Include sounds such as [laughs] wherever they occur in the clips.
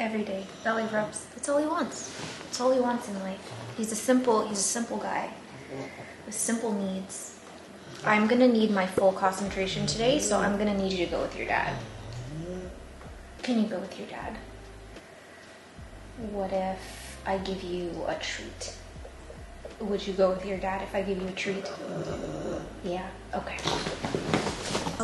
Every day, belly rubs. That's all he wants. That's all he wants in life. He's a simple, he's a simple guy with simple needs. I'm gonna need my full concentration today, so I'm gonna need you to go with your dad. Can you go with your dad? What if I give you a treat? Would you go with your dad if I give you a treat? Yeah, okay.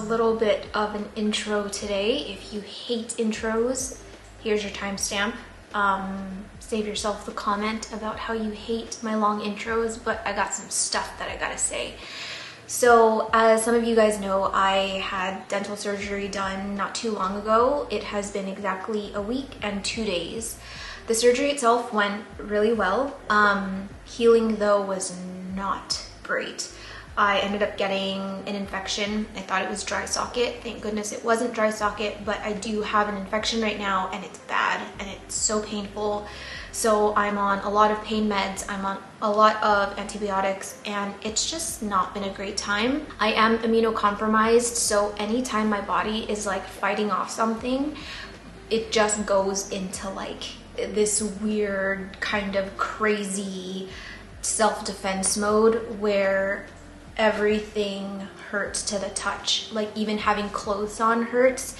A little bit of an intro today. If you hate intros, here's your timestamp. Um, save yourself the comment about how you hate my long intros, but I got some stuff that I gotta say. So, as some of you guys know, I had dental surgery done not too long ago. It has been exactly a week and two days. The surgery itself went really well. Um, healing, though, was not great. I ended up getting an infection. I thought it was dry socket. Thank goodness it wasn't dry socket, but I do have an infection right now and it's bad and it's so painful. So I'm on a lot of pain meds. I'm on a lot of antibiotics and it's just not been a great time. I am immunocompromised, so anytime my body is like fighting off something, it just goes into like this weird kind of crazy self-defense mode where everything hurts to the touch. Like even having clothes on hurts.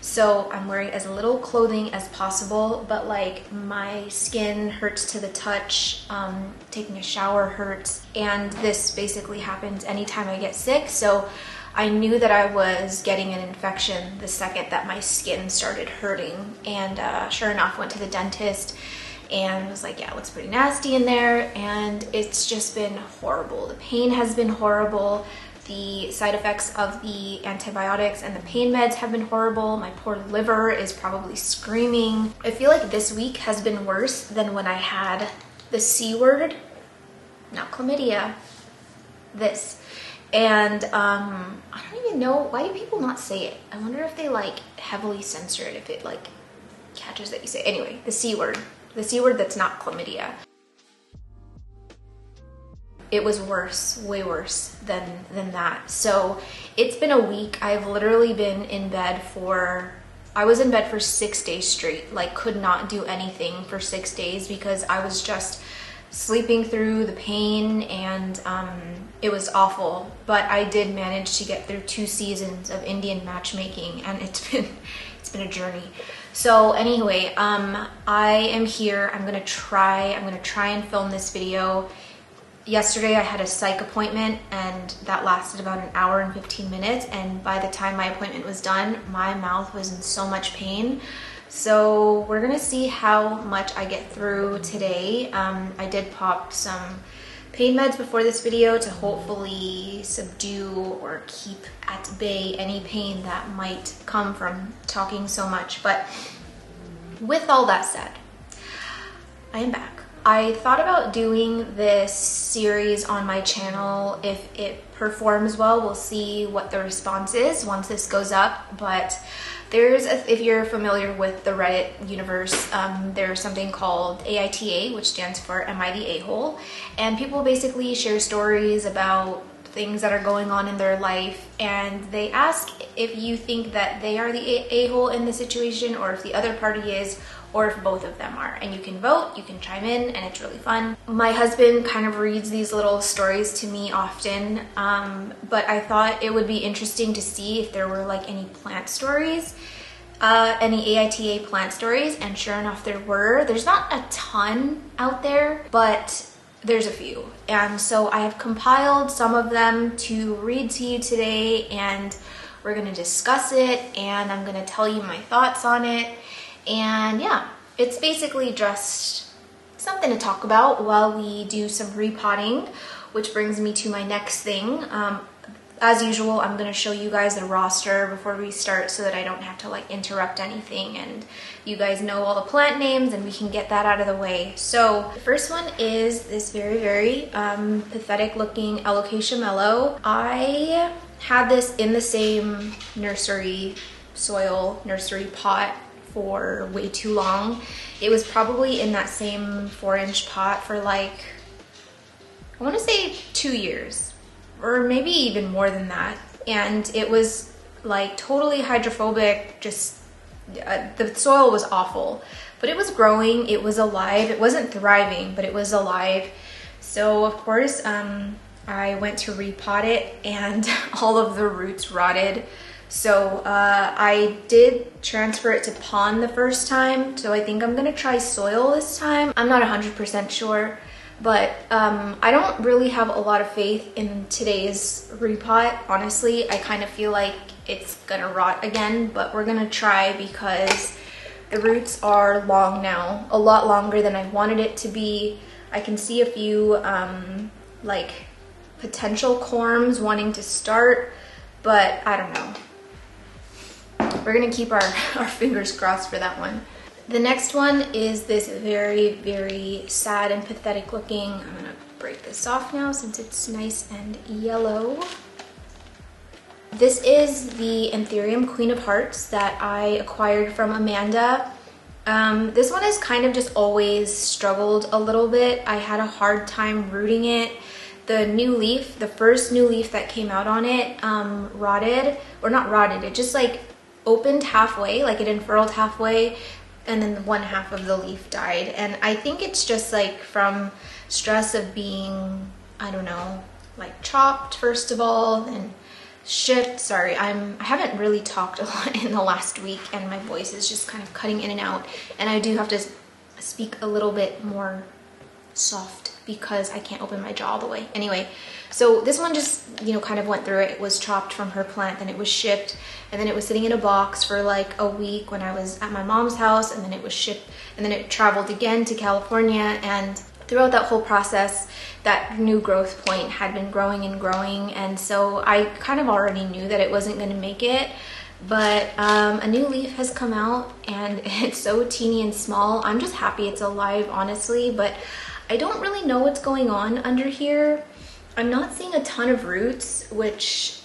So I'm wearing as little clothing as possible, but like my skin hurts to the touch, um, taking a shower hurts, and this basically happens anytime I get sick. So I knew that I was getting an infection the second that my skin started hurting, and uh, sure enough, went to the dentist and was like, yeah, it looks pretty nasty in there, and it's just been horrible. The pain has been horrible the side effects of the antibiotics and the pain meds have been horrible. My poor liver is probably screaming. I feel like this week has been worse than when I had the C word, not chlamydia, this. And um, I don't even know, why do people not say it? I wonder if they like heavily censor it, if it like catches that you say. Anyway, the C word, the C word that's not chlamydia it was worse, way worse than than that. So it's been a week. I've literally been in bed for I was in bed for 6 days straight. Like could not do anything for 6 days because I was just sleeping through the pain and um, it was awful. But I did manage to get through two seasons of Indian matchmaking and it's been [laughs] it's been a journey. So anyway, um, I am here. I'm gonna try. I'm gonna try and film this video yesterday I had a psych appointment and that lasted about an hour and 15 minutes and by the time my appointment was done my mouth was in so much pain so we're gonna see how much I get through today um, I did pop some pain meds before this video to hopefully subdue or keep at bay any pain that might come from talking so much but with all that said I am back I thought about doing this series on my channel. If it performs well, we'll see what the response is once this goes up. But there's, a, if you're familiar with the Reddit universe, um, there's something called AITA, which stands for Am I the A-hole? And people basically share stories about things that are going on in their life and they ask if you think that they are the a-hole in the situation or if the other party is or if both of them are. And you can vote, you can chime in, and it's really fun. My husband kind of reads these little stories to me often, um, but I thought it would be interesting to see if there were like any plant stories. Uh, any AITA plant stories, and sure enough, there were. There's not a ton out there, but there's a few. And so I have compiled some of them to read to you today, and we're gonna discuss it, and I'm gonna tell you my thoughts on it. And yeah, it's basically just something to talk about while we do some repotting, which brings me to my next thing. Um, as usual, I'm gonna show you guys the roster before we start so that I don't have to like interrupt anything and you guys know all the plant names and we can get that out of the way. So the first one is this very, very um, pathetic looking Alocasia Melo. I had this in the same nursery soil, nursery pot for way too long. It was probably in that same four inch pot for like, I wanna say two years or maybe even more than that. And it was like totally hydrophobic, just uh, the soil was awful. But it was growing, it was alive. It wasn't thriving, but it was alive. So, of course, um, I went to repot it and [laughs] all of the roots rotted. So uh, I did transfer it to pond the first time. So I think I'm gonna try soil this time. I'm not 100% sure, but um, I don't really have a lot of faith in today's repot. Honestly, I kind of feel like it's gonna rot again, but we're gonna try because the roots are long now, a lot longer than I wanted it to be. I can see a few um, like potential corms wanting to start, but I don't know. We're gonna keep our, [laughs] our fingers crossed for that one. The next one is this very, very sad and pathetic looking, I'm gonna break this off now since it's nice and yellow. This is the Anthurium Queen of Hearts that I acquired from Amanda. Um, this one has kind of just always struggled a little bit. I had a hard time rooting it. The new leaf, the first new leaf that came out on it, um, rotted, or not rotted, it just like opened halfway, like it unfurled halfway, and then one half of the leaf died. And I think it's just like from stress of being, I don't know, like chopped first of all, and shipped. Sorry, I'm I haven't really talked a lot [laughs] in the last week, and my voice is just kind of cutting in and out. And I do have to speak a little bit more soft because I can't open my jaw all the way. Anyway, so this one just, you know, kind of went through it. It was chopped from her plant, then it was shipped, and then it was sitting in a box for like a week when I was at my mom's house, and then it was shipped, and then it traveled again to California. And throughout that whole process, that new growth point had been growing and growing. And so I kind of already knew that it wasn't going to make it but um, a new leaf has come out and [laughs] it's so teeny and small. I'm just happy it's alive, honestly, but I don't really know what's going on under here. I'm not seeing a ton of roots, which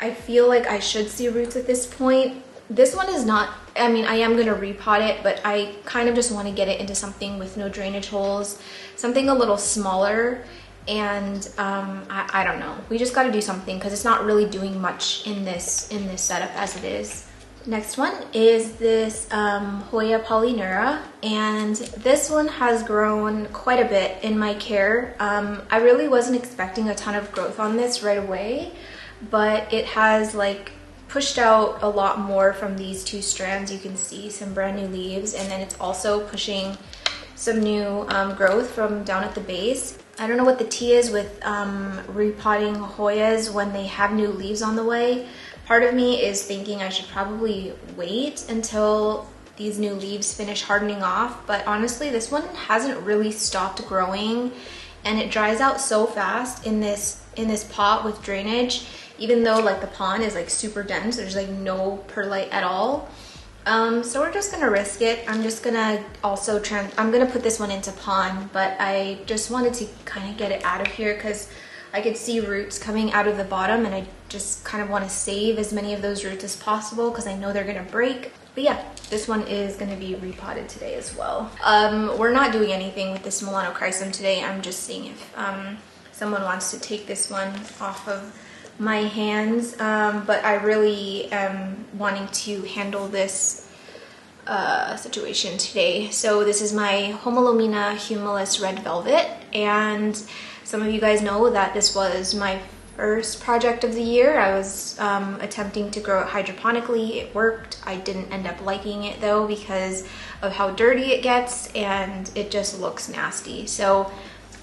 I feel like I should see roots at this point. This one is not, I mean, I am gonna repot it, but I kind of just wanna get it into something with no drainage holes, something a little smaller, and um, I, I don't know. We just gotta do something because it's not really doing much in this, in this setup as it is. Next one is this um, Hoya polyneura, and this one has grown quite a bit in my care. Um, I really wasn't expecting a ton of growth on this right away, but it has like pushed out a lot more from these two strands. You can see some brand new leaves, and then it's also pushing some new um, growth from down at the base. I don't know what the tea is with um, repotting Hoyas when they have new leaves on the way, Part of me is thinking I should probably wait until these new leaves finish hardening off, but honestly, this one hasn't really stopped growing and it dries out so fast in this in this pot with drainage, even though like the pond is like super dense, there's like no perlite at all. Um, so we're just gonna risk it. I'm just gonna also trans, I'm gonna put this one into pond, but I just wanted to kind of get it out of here because I could see roots coming out of the bottom and I just kind of want to save as many of those roots as possible because I know they're gonna break. But yeah, this one is gonna be repotted today as well. Um, we're not doing anything with this Milano Melanochrysum today. I'm just seeing if um, someone wants to take this one off of my hands. Um, but I really am wanting to handle this uh, situation today. So this is my Homalomena humilis red velvet and some of you guys know that this was my first project of the year. I was um, attempting to grow it hydroponically. It worked. I didn't end up liking it though because of how dirty it gets and it just looks nasty. So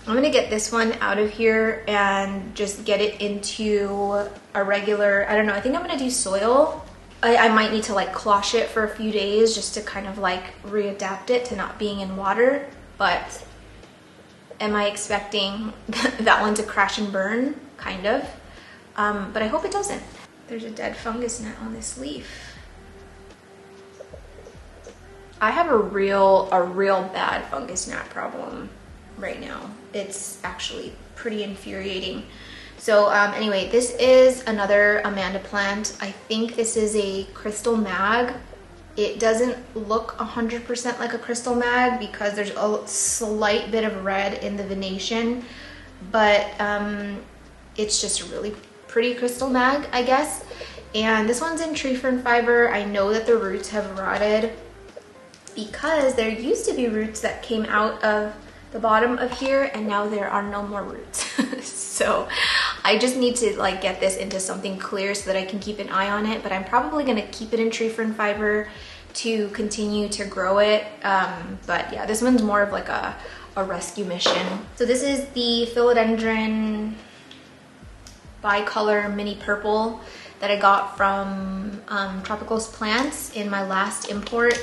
I'm gonna get this one out of here and just get it into a regular, I don't know, I think I'm gonna do soil. I, I might need to like cloche it for a few days just to kind of like readapt it to not being in water, but am I expecting [laughs] that one to crash and burn? Kind of. Um, but I hope it doesn't. There's a dead fungus gnat on this leaf. I have a real, a real bad fungus gnat problem right now. It's actually pretty infuriating. So um, anyway, this is another Amanda plant. I think this is a crystal mag it doesn't look 100% like a crystal mag because there's a slight bit of red in the venation, but um, it's just a really pretty crystal mag, I guess. And this one's in tree fern fiber. I know that the roots have rotted because there used to be roots that came out of the bottom of here and now there are no more roots. [laughs] so I just need to like get this into something clear so that I can keep an eye on it, but I'm probably gonna keep it in tree fern fiber to continue to grow it. Um, but yeah, this one's more of like a, a rescue mission. So this is the philodendron bicolor mini purple that I got from um, Tropicals Plants in my last import.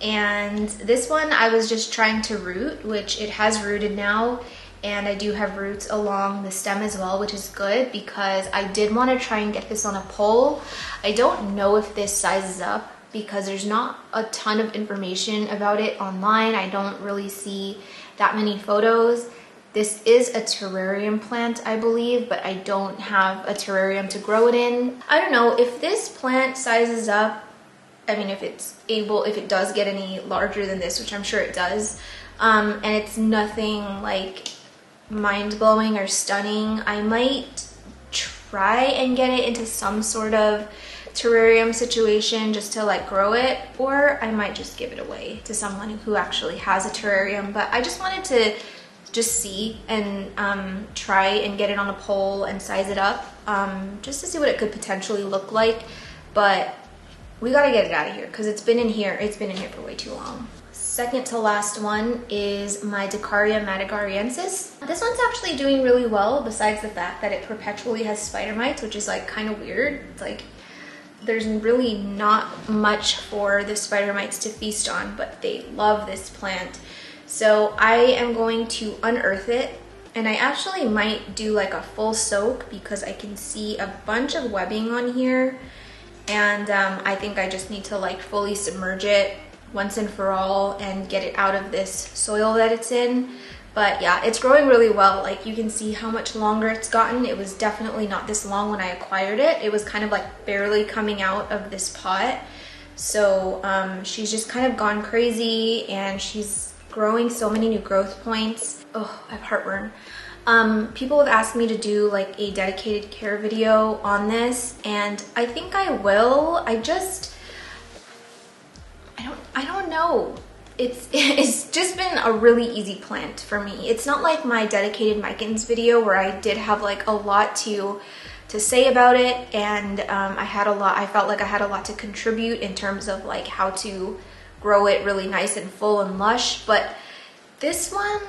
And this one I was just trying to root, which it has rooted now. And I do have roots along the stem as well, which is good because I did want to try and get this on a pole. I don't know if this sizes up because there's not a ton of information about it online. I don't really see that many photos. This is a terrarium plant, I believe, but I don't have a terrarium to grow it in. I don't know, if this plant sizes up, I mean, if it's able, if it does get any larger than this, which I'm sure it does, um, and it's nothing like mind-blowing or stunning, I might try and get it into some sort of terrarium situation just to like grow it or I might just give it away to someone who actually has a terrarium but I just wanted to just see and um, try and get it on a pole and size it up um, just to see what it could potentially look like. But we gotta get it out of here because it's been in here. It's been in here for way too long. Second to last one is my Decarya madagascariensis. This one's actually doing really well besides the fact that it perpetually has spider mites, which is like kind of weird. It's like there's really not much for the spider mites to feast on, but they love this plant. So I am going to unearth it and I actually might do like a full soak because I can see a bunch of webbing on here and um, I think I just need to like fully submerge it once and for all and get it out of this soil that it's in. But yeah, it's growing really well. Like you can see how much longer it's gotten. It was definitely not this long when I acquired it. It was kind of like barely coming out of this pot. So um, she's just kind of gone crazy and she's growing so many new growth points. Oh, I have heartburn. Um, people have asked me to do like a dedicated care video on this and I think I will. I just, don't, I don't know. It's, [laughs] it's just been a really easy plant for me. It's not like my dedicated Micans video where I did have like a lot to to say about it and um, I had a lot, I felt like I had a lot to contribute in terms of like how to grow it really nice and full and lush. But this one,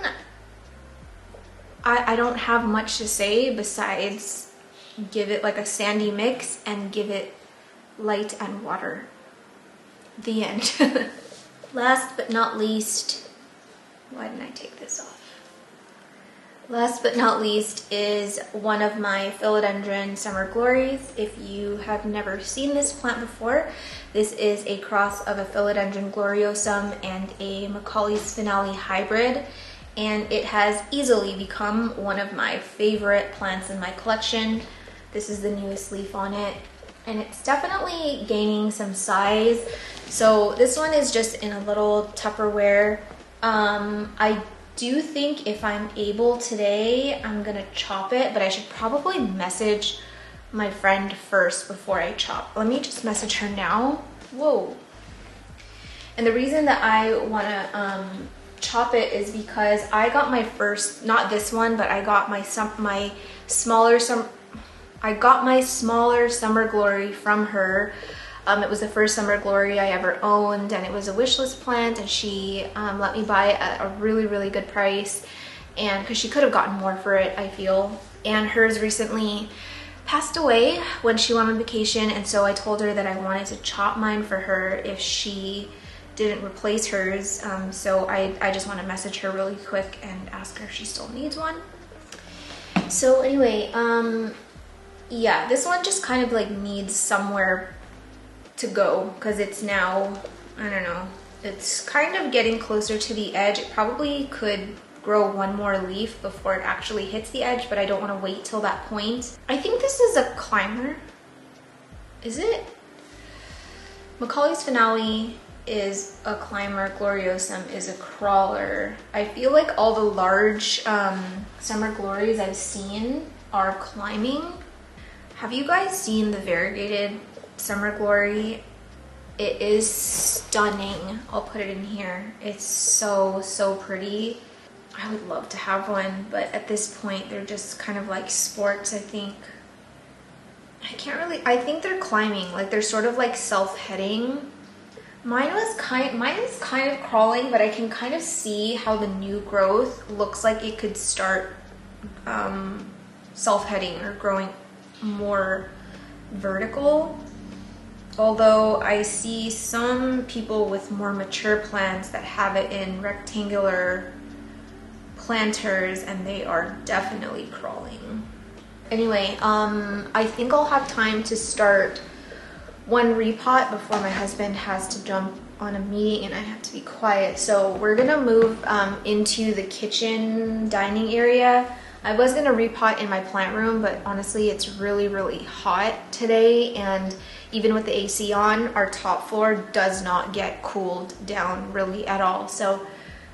I, I don't have much to say besides give it like a sandy mix and give it light and water. The end. [laughs] Last but not least, why didn't I take this off? Last but not least is one of my philodendron summer glories. If you have never seen this plant before, this is a cross of a philodendron gloriosum and a McColley's Finale hybrid, and it has easily become one of my favorite plants in my collection. This is the newest leaf on it, and it's definitely gaining some size. So this one is just in a little Tupperware. Um, I do think if I'm able today, I'm gonna chop it, but I should probably message my friend first before I chop. Let me just message her now. Whoa. And the reason that I wanna um, chop it is because I got my first, not this one, but I got my my smaller some I got my smaller summer glory from her um, it was the first Summer Glory I ever owned and it was a wish list plant and she um, let me buy it at a really, really good price and because she could have gotten more for it, I feel. And hers recently passed away when she went on vacation and so I told her that I wanted to chop mine for her if she didn't replace hers. Um, so I, I just want to message her really quick and ask her if she still needs one. So anyway, um, yeah, this one just kind of like needs somewhere to go because it's now, I don't know, it's kind of getting closer to the edge. It probably could grow one more leaf before it actually hits the edge, but I don't want to wait till that point. I think this is a climber. Is it? McColley's Finale is a climber, Gloriosum is a crawler. I feel like all the large um, summer glories I've seen are climbing. Have you guys seen the variegated Summer Glory. It is stunning. I'll put it in here. It's so, so pretty. I would love to have one, but at this point, they're just kind of like sports, I think. I can't really, I think they're climbing. Like they're sort of like self-heading. Mine was kind, mine is kind of crawling, but I can kind of see how the new growth looks like it could start um, self-heading or growing more vertical. Although I see some people with more mature plants that have it in rectangular planters and they are definitely crawling. Anyway, um, I think I'll have time to start one repot before my husband has to jump on a meeting and I have to be quiet. So we're gonna move um, into the kitchen dining area. I was gonna repot in my plant room, but honestly, it's really, really hot today. And even with the AC on, our top floor does not get cooled down really at all. So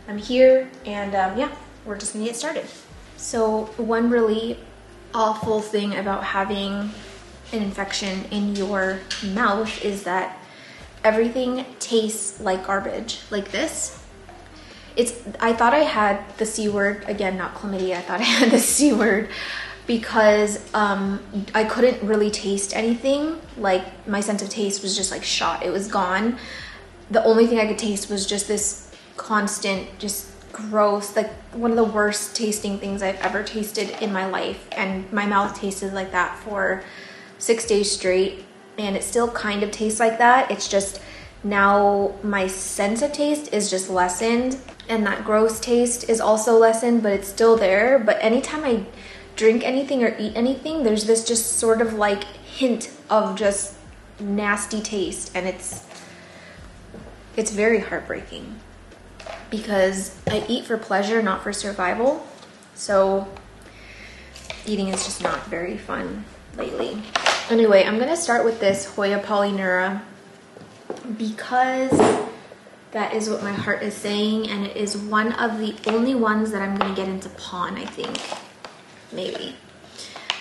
I'm here and um, yeah, we're just gonna get started. So one really awful thing about having an infection in your mouth is that everything tastes like garbage, like this. It's, I thought I had the C word, again, not chlamydia, I thought I had the [laughs] C word because um, I couldn't really taste anything. Like my sense of taste was just like shot, it was gone. The only thing I could taste was just this constant, just gross, like one of the worst tasting things I've ever tasted in my life. And my mouth tasted like that for six days straight. And it still kind of tastes like that. It's just now my sense of taste is just lessened. And that gross taste is also lessened, but it's still there. But anytime I drink anything or eat anything, there's this just sort of like hint of just nasty taste. And it's, it's very heartbreaking because I eat for pleasure, not for survival. So eating is just not very fun lately. Anyway, I'm gonna start with this Hoya polyneura because that is what my heart is saying and it is one of the only ones that I'm gonna get into pawn, I think, maybe.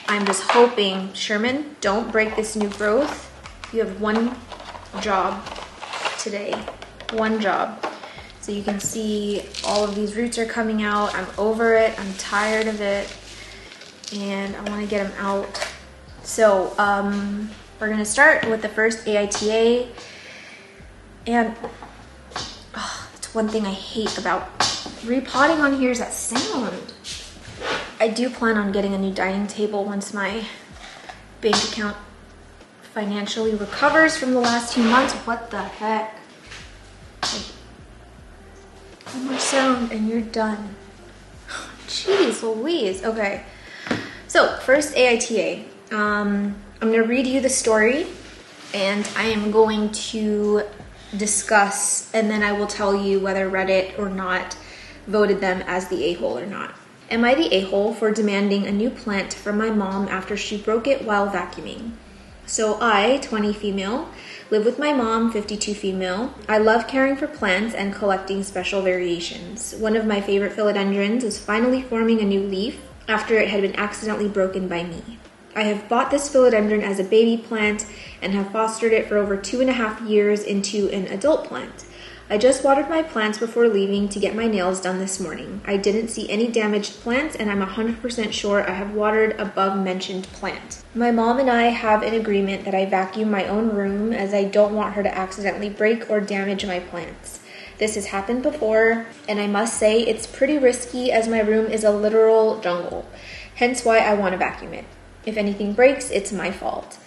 I'm just hoping, Sherman, don't break this new growth. You have one job today, one job. So you can see all of these roots are coming out. I'm over it, I'm tired of it, and I wanna get them out. So um, we're gonna start with the first AITA. And oh, that's one thing I hate about repotting on here is that sound. I do plan on getting a new dining table once my bank account financially recovers from the last few months. What the heck? One more sound and you're done. [sighs] Jeez Louise. Okay. So, first AITA. Um, I'm to read you the story and I am going to discuss and then I will tell you whether Reddit or not voted them as the a hole or not. Am I the a hole for demanding a new plant from my mom after she broke it while vacuuming? So, I, 20 female, Live with my mom, 52 female. I love caring for plants and collecting special variations. One of my favorite philodendrons is finally forming a new leaf after it had been accidentally broken by me. I have bought this philodendron as a baby plant and have fostered it for over two and a half years into an adult plant. I just watered my plants before leaving to get my nails done this morning. I didn't see any damaged plants and I'm 100% sure I have watered above mentioned plant. My mom and I have an agreement that I vacuum my own room as I don't want her to accidentally break or damage my plants. This has happened before, and I must say it's pretty risky as my room is a literal jungle, hence why I want to vacuum it. If anything breaks, it's my fault.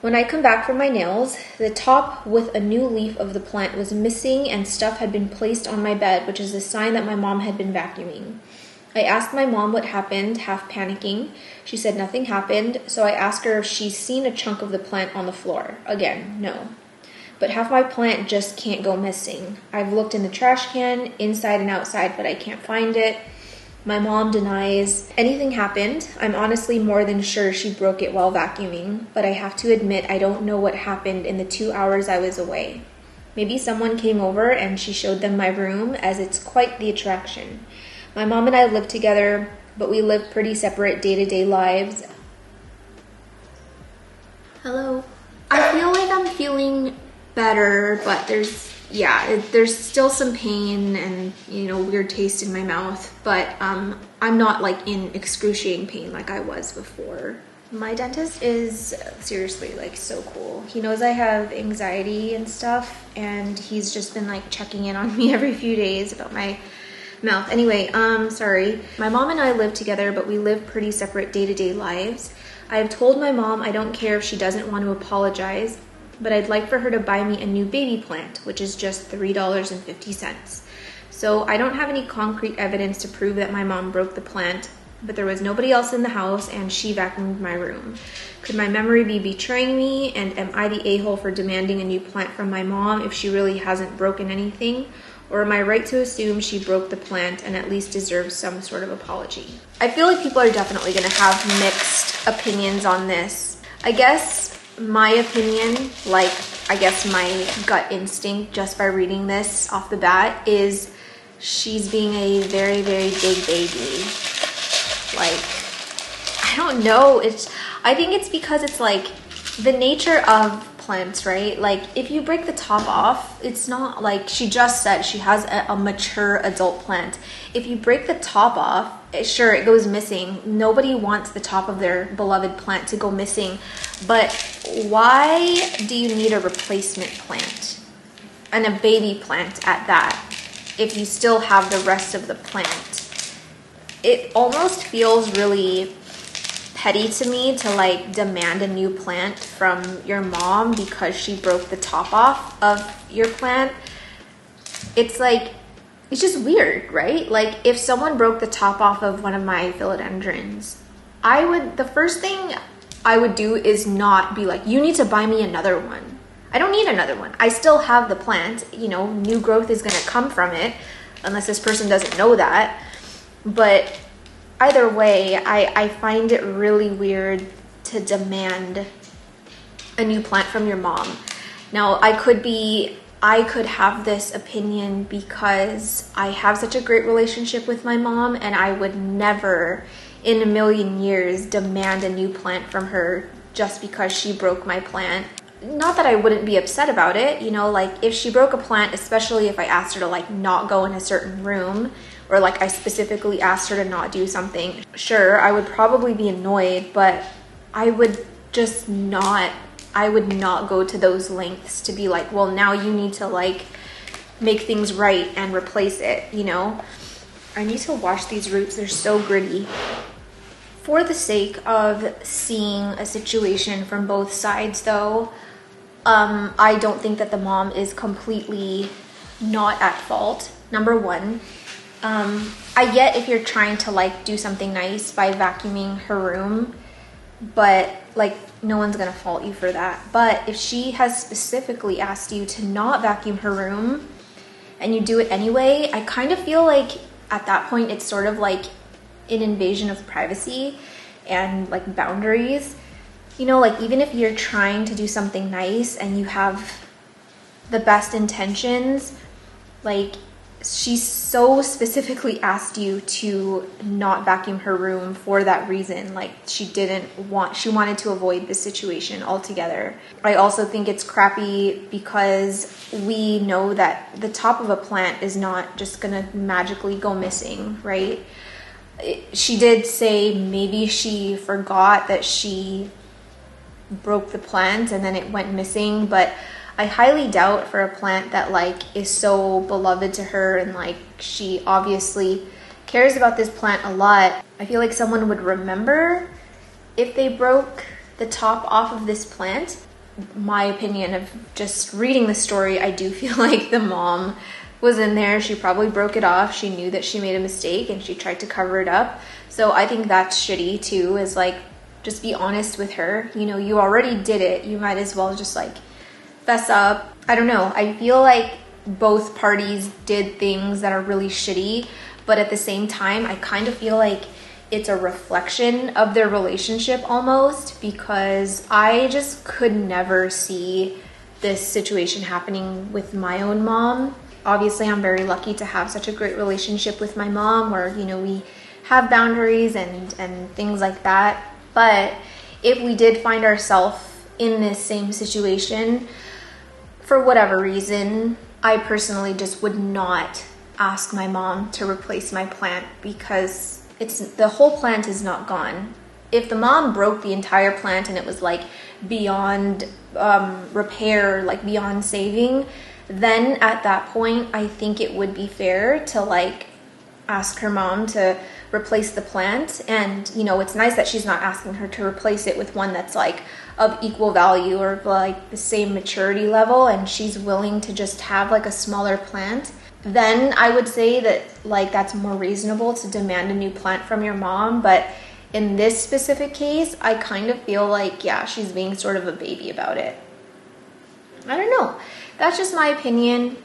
When I come back from my nails, the top with a new leaf of the plant was missing and stuff had been placed on my bed, which is a sign that my mom had been vacuuming. I asked my mom what happened, half panicking. She said nothing happened, so I asked her if she's seen a chunk of the plant on the floor. Again, no. But half my plant just can't go missing. I've looked in the trash can, inside and outside, but I can't find it. My mom denies anything happened. I'm honestly more than sure she broke it while vacuuming, but I have to admit I don't know what happened in the two hours I was away. Maybe someone came over and she showed them my room, as it's quite the attraction. My mom and I live together, but we live pretty separate day to day lives. Hello. I feel like I'm feeling better, but there's yeah, it, there's still some pain and you know weird taste in my mouth, but um, I'm not like in excruciating pain like I was before. My dentist is seriously like so cool. He knows I have anxiety and stuff, and he's just been like checking in on me [laughs] every few days about my mouth. Anyway, um, sorry. My mom and I live together, but we live pretty separate day to day lives. I have told my mom I don't care if she doesn't want to apologize, but I'd like for her to buy me a new baby plant, which is just $3.50. So I don't have any concrete evidence to prove that my mom broke the plant, but there was nobody else in the house and she vacuumed my room. Could my memory be betraying me? And am I the a hole for demanding a new plant from my mom if she really hasn't broken anything? Or am I right to assume she broke the plant and at least deserves some sort of apology? I feel like people are definitely gonna have mixed opinions on this. I guess my opinion, like I guess my gut instinct just by reading this off the bat, is she's being a very, very big baby. Like, I don't know. It's I think it's because it's like the nature of plants, right? Like if you break the top off, it's not like she just said she has a, a, mature adult plant. If you break the top off, sure it goes missing. Nobody wants the top of their beloved plant to go missing. But why do you need a replacement plant? And a baby plant at that if you still have the rest of the plant? It almost feels really petty to me to like demand a new plant from your mom because she broke the top off of your plant. It's like it's just weird, right? Like if someone broke the top off of one of my philodendrons, I would the first thing I would do is not be like, you need to buy me another one. I don't need another one. I still have the plant. You know, new growth is going to come from it, unless this person doesn't know that. But either way, I, I find it really weird to demand a new plant from your mom. Now, I could be, I could have this opinion because I have such a great relationship with my mom, and I would never in a million years demand a new plant from her just because she broke my plant. Not that I wouldn't be upset about it, you know, like if she broke a plant, especially if I asked her to like not go in a certain room or like I specifically asked her to not do something, sure, I would probably be annoyed, but I would just not, I would not go to those lengths to be like, well, now you need to like make things right and replace it, you know? I need to wash these roots, they're so gritty. For the sake of seeing a situation from both sides, though, um, I don't think that the mom is completely not at fault. Number one, um, I get if you're trying to like do something nice by vacuuming her room, but like no one's gonna fault you for that. But if she has specifically asked you to not vacuum her room and you do it anyway, I kind of feel like at that point it's sort of like an invasion of privacy and like boundaries. You know, like even if you're trying to do something nice and you have the best intentions, like she so specifically asked you to not vacuum her room for that reason like she didn't want she wanted to avoid the situation altogether. I also think it's crappy because we know that the top of a plant is not just gonna magically go missing right? She did say maybe she forgot that she broke the plant and then it went missing but I highly doubt for a plant that like is so beloved to her and like she obviously cares about this plant a lot. I feel like someone would remember if they broke the top off of this plant. My opinion of just reading the story, I do [laughs] feel like the mom was in there. She probably broke it off. She knew that she made a mistake and she tried to cover it up. So I think that's shitty too, is like just be honest with her. You know, you already did it. You might as well just like fess up. I don't know. I feel like both parties did things that are really shitty, but at the same time, I kind of feel like it's a reflection of their relationship almost because I just could never see this situation happening with my own mom. Obviously, I'm very lucky to have such a great relationship with my mom where, you know, we have boundaries and and things like that. But if we did find ourselves in this same situation, for whatever reason, I personally just would not ask my mom to replace my plant because it's the whole plant is not gone. If the mom broke the entire plant and it was like beyond um, repair, like beyond saving, then at that point, I think it would be fair to like ask her mom to replace the plant. And, you know, it's nice that she's not asking her to replace it with one that's like of equal value or like the same maturity level and she's willing to just have like a smaller plant. Then I would say that like that's more reasonable to demand a new plant from your mom. But in this specific case, I kind of feel like, yeah, she's being sort of a baby about it. I don't know. That's just my opinion.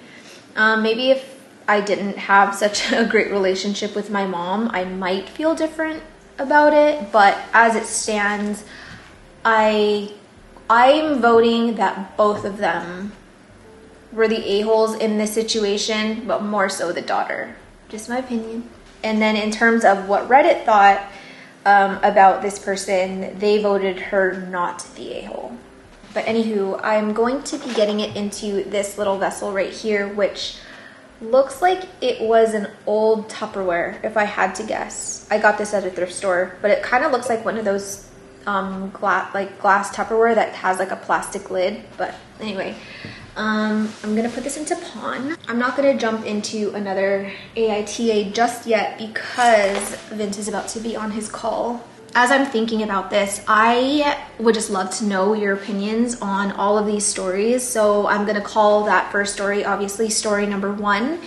Um, maybe if I didn't have such [laughs] a great relationship with my mom, I might feel different about it. But as it stands, I I'm voting that both of them were the a-holes in this situation, but more so the daughter. Just my opinion. And then in terms of what Reddit thought um, about this person, they voted her not the a-hole. But anywho, I'm going to be getting it into this little vessel right here, which looks like it was an old Tupperware, if I had to guess. I got this at a thrift store, but it kind of looks like one of those um, glass, like glass Tupperware that has like a plastic lid. But anyway, um, I'm gonna put this into pawn. I'm not gonna jump into another AITA just yet because Vince is about to be on his call as I'm thinking about this, I would just love to know your opinions on all of these stories. So I'm to call that first story, obviously, story number one.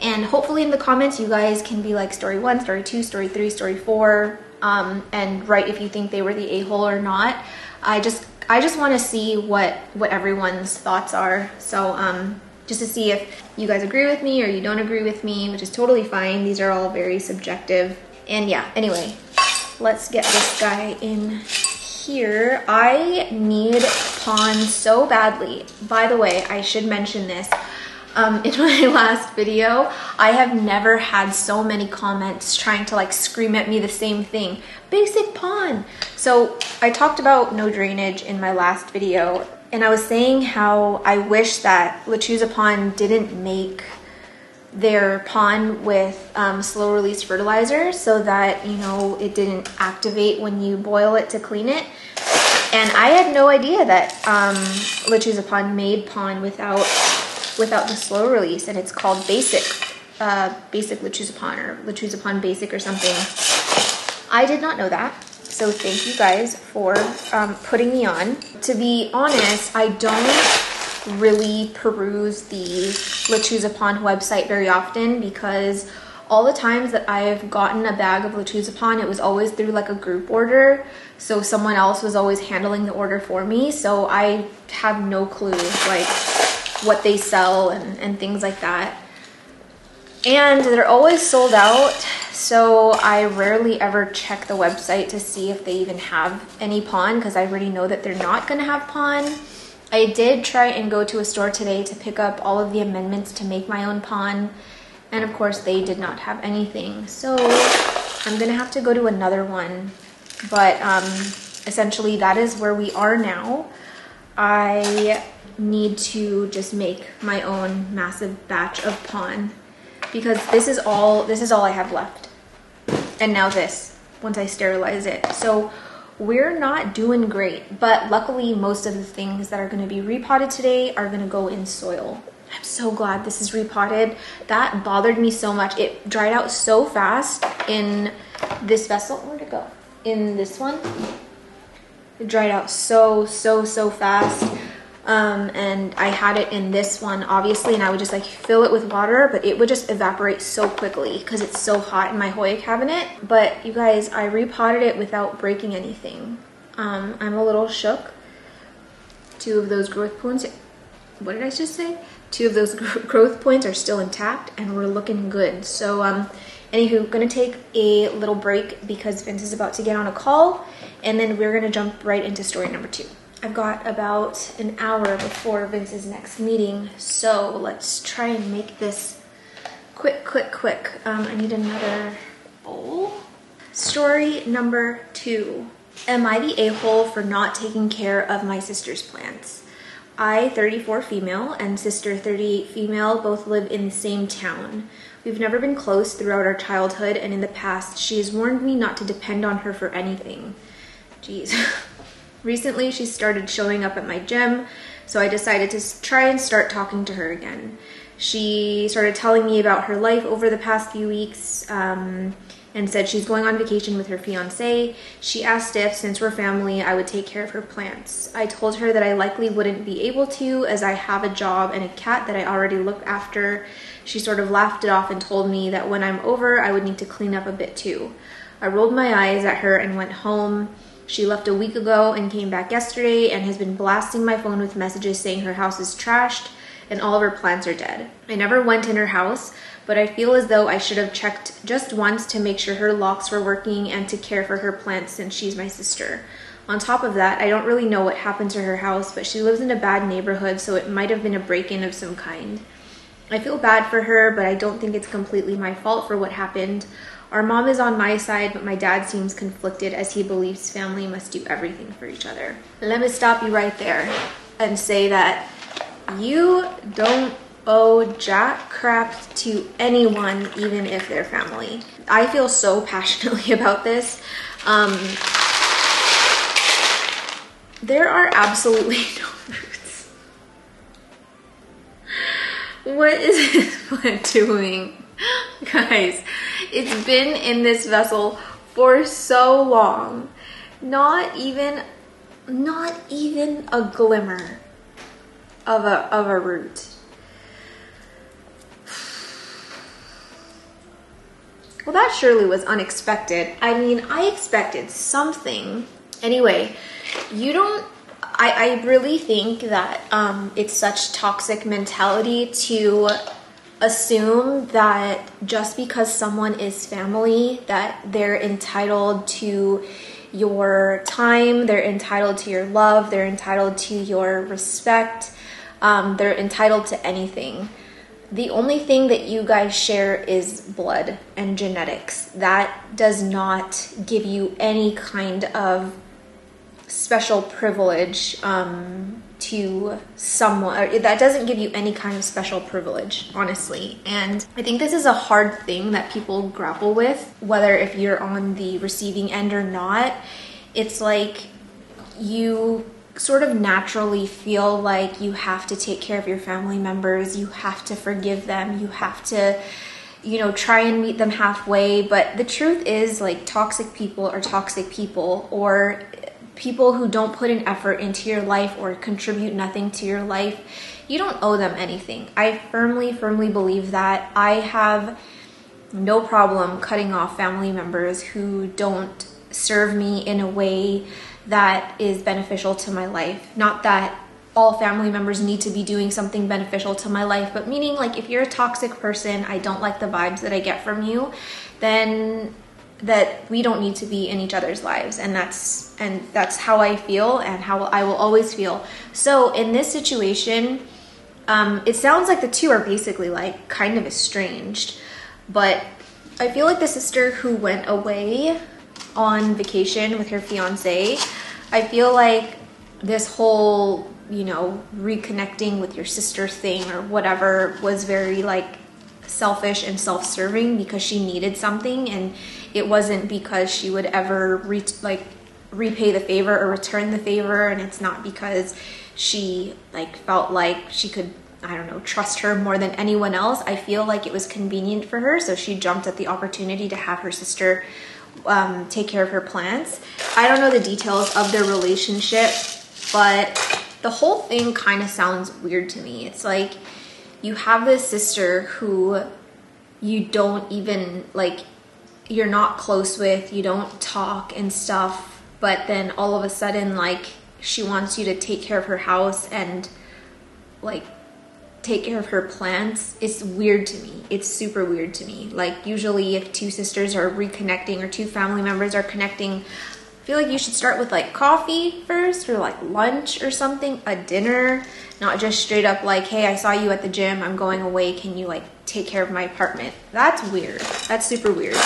And hopefully, in the comments, you guys can be like story one, story two, story three, story four, um, and write if you think they were the a hole or not. I just I just want to see what what everyone's thoughts are. So um, just to see if you guys agree with me or you don't agree with me, which is totally fine. These are all very subjective. And yeah, anyway, let's get this guy in here. I need pawn so badly. By the way, I should mention this. Um, in [laughs] my last video, I have never had so many comments trying to like scream at me the same thing. Basic pond. So I talked about no drainage in my last video and I was saying how I wish that Lechuza Pon didn't make their pond with um, slow release fertilizer so that you know it didn't activate when you boil it to clean it and I had no idea that um, Lechuza Pon made pond without without the slow release and it's called basic uh, basic Lechuza Pon or Lechuza Pon basic or something I did not know that so thank you guys for um, putting me on to be honest I don't really peruse the Lechuza Pon website very often because all the times that I've gotten a bag of Lechuza Pon, it was always through like a group order. So someone else was always handling the order for me. So I have no clue like what they sell and, and things like that. And they're always sold out. So I rarely ever check the website to see if they even have any pawn because I already know that they're not going to have pawn. I did try and go to a store today to pick up all of the amendments to make my own pawn. And of course, they did not have anything. So I'm going to have to go to another one. But um, essentially, that is where we are now. I need to just make my own massive batch of pawn because this is all this is all I have left. And now this once I sterilize it. So we're not doing great, but luckily most of the things that are gonna be repotted today are gonna go in soil. I'm so glad this is repotted. That bothered me so much. It dried out so fast in this vessel. Where'd it go? In this one. It dried out so, so, so fast. Um, and I had it in this one obviously and I would just like fill it with water but it would just evaporate so quickly because it's so hot in my Hoya cabinet. But you guys I repotted it without breaking anything. Um, I'm a little shook. Two of those growth points what did I just say? Two of those [laughs] growth points are still intact and we're looking good. So um anywho gonna take a little break because Vince is about to get on a call and then we're gonna jump right into story number two I've got about an hour before Vince's next meeting, so let's try and make this quick, quick, quick. Um, I need another bowl. Story number two. Am I the a hole for not taking care of my sister's plants? I, 34 female, and sister 38 female, both live in the same town. We've never been close throughout our childhood, and in the past, she has warned me not to depend on her for anything. Jeez. [laughs] Recently, she started showing up at my gym, so I decided to try and start talking to her again. She started telling me about her life over the past few weeks. Um, and said she's going on vacation with her fiance. She asked if, since we're family, I would take care of her plants. I told her that I likely wouldn't be able to as I have a job and a cat that I already look after. She sort of laughed it off and told me that when I'm over, I would need to clean up a bit too. I rolled my eyes at her and went home. She left a week ago and came back yesterday and has been blasting my phone with messages saying her house is trashed and all of her plants are dead. I never went in her house, but I feel as though I should have checked just once to make sure her locks were working and to care for her plants since she's my sister. On top of that, I don't really know what happened to her house, but she lives in a bad neighborhood, so it might have been a break in of some kind. I feel bad for her, but I don't think it's completely my fault for what happened. Our mom is on my side, but my dad seems conflicted as he believes family must do everything for each other. Let me stop you right there and say that you don't owe jack crap to anyone, even if they're family. I feel so [laughs] passionately about this. Um, there are absolutely [laughs] no roots. What is [laughs] this plant doing? [laughs] Guys, it's been in this vessel for so long. Not even, not even a glimmer of a, of a root. [sighs] Well, that surely was unexpected. I mean, I expected something. Anyway, you don't. I, I really think that um, it's such toxic mentality to assume that just because someone is family, that they're entitled to your time, they're entitled to your love, they're entitled to your respect, um, they're entitled to anything the only thing that you guys share is blood and genetics. That does not give you any kind of special privilege um, to someone. That doesn't give you any kind of special privilege, honestly. And I think this is a hard thing that people grapple with, whether if you're on the receiving end or not. It's like you sort of naturally feel like you have to take care of your family members, you have to forgive them, you have to you know try and meet them halfway but the truth is like toxic people are toxic people or people who don't put an effort into your life or contribute nothing to your life you don't owe them anything i firmly firmly believe that i have no problem cutting off family members who don't serve me in a way that is beneficial to my life. Not that all family members need to be doing something beneficial to my life, but meaning like if you're a toxic person, I don't like the vibes that I get from you, then that we don't need to be in each other's lives and that's and that's how I feel and how I will always feel. So in this situation, um, it sounds like the two are basically like kind of estranged, but I feel like the sister who went away on vacation with her fiance, I feel like this whole, you know, reconnecting with your sister thing or whatever was very like selfish and self-serving because she needed something and it wasn't because she would ever re- like repay the favor or return the favor and it's not because she like felt like she could I don't know, trust her more than anyone else. I feel like it was convenient for her, so she jumped at the opportunity to have her sister um, take care of her plants. I don't know the details of their relationship, but the whole thing kind of sounds weird to me. It's like you have this sister who you don't even like, you're not close with, you don't talk and stuff, but then all of a sudden, like, she wants you to take care of her house and like take care of her plants. It's weird to me. It's super weird to me. Like usually if two sisters are reconnecting or two family members are connecting I feel like you should start with like coffee first or like lunch or something a dinner not just straight up like hey i saw you at the gym. I'm going away. Can you like take care of my apartment? That's weird. That's super weird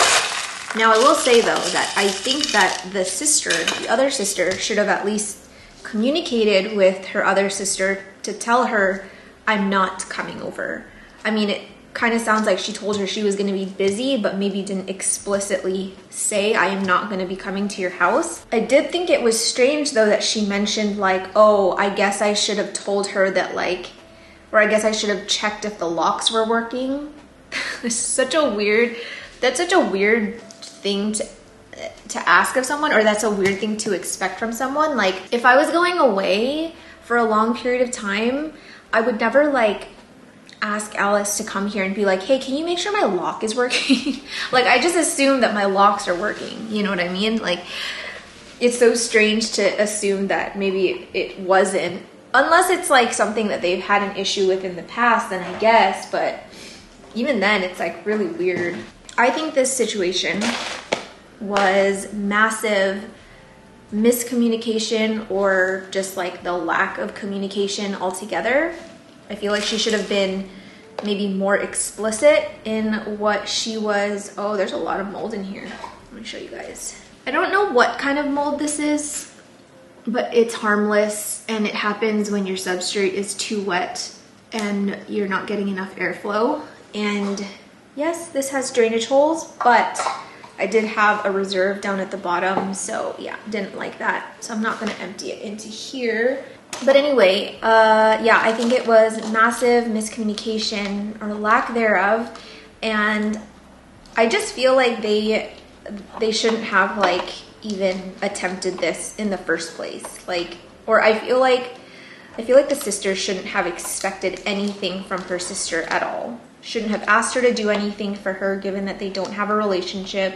Now, I will say though that I think that the sister, the other sister, should have at least communicated with her other sister to tell her, I'm not coming over. I mean, it kind of sounds like she told her she was going to be busy, but maybe didn't explicitly say, I am not going to be coming to your house. I did think it was strange though that she mentioned, like, oh, I guess I should have told her that, like, or I guess I should have checked if the locks were working. it's [laughs] such a weird, that's such a weird thing to to ask of someone or that's a weird thing to expect from someone. Like if i was going away for a long period of time i would never like ask alice to come here and be like hey can you make sure my lock is working? [laughs] Like i just assume that my locks are working you know what i mean? Like it's so strange to assume that maybe it wasn't. Unless it's like something that they've had an issue with in the past then i guess but even then it's like really weird i think this situation was massive miscommunication or just like the lack of communication altogether. I feel like she should have been maybe more explicit in what she was. Oh, there's a lot of mold in here. Let me show you guys. I don't know what kind of mold this is, but it's harmless and it happens when your substrate is too wet and you're not getting enough airflow. And yes, this has drainage holes, but I did have a reserve down at the bottom, so yeah, didn't like that. So I'm not gonna empty it into here. But anyway, uh, yeah, I think it was massive miscommunication or lack thereof. And I just feel like they they shouldn't have like even attempted this in the first place. Like, or I feel like I feel like the sister shouldn't have expected anything from her sister at all. Shouldn't have asked her to do anything for her given that they don't have a relationship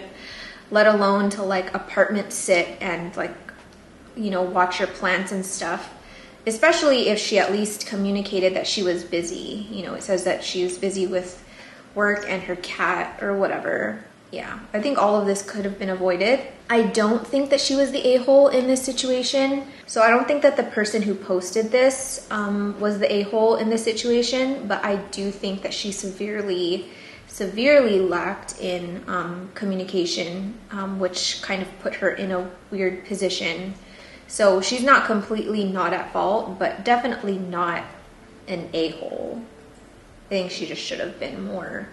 let alone to like apartment sit and like you know watch your plants and stuff. Especially if she at least communicated that she was busy. You know it says that she was busy with work and her cat or whatever yeah i think all of this could have been avoided i don't think that she was the a-hole in this situation so i don't think that the person who posted this um, was the a-hole in this situation but i do think that she severely severely lacked in um, communication, um, which kind of put her in a weird position. So she's not completely not at fault, but definitely not an a hole. I think she just should have been more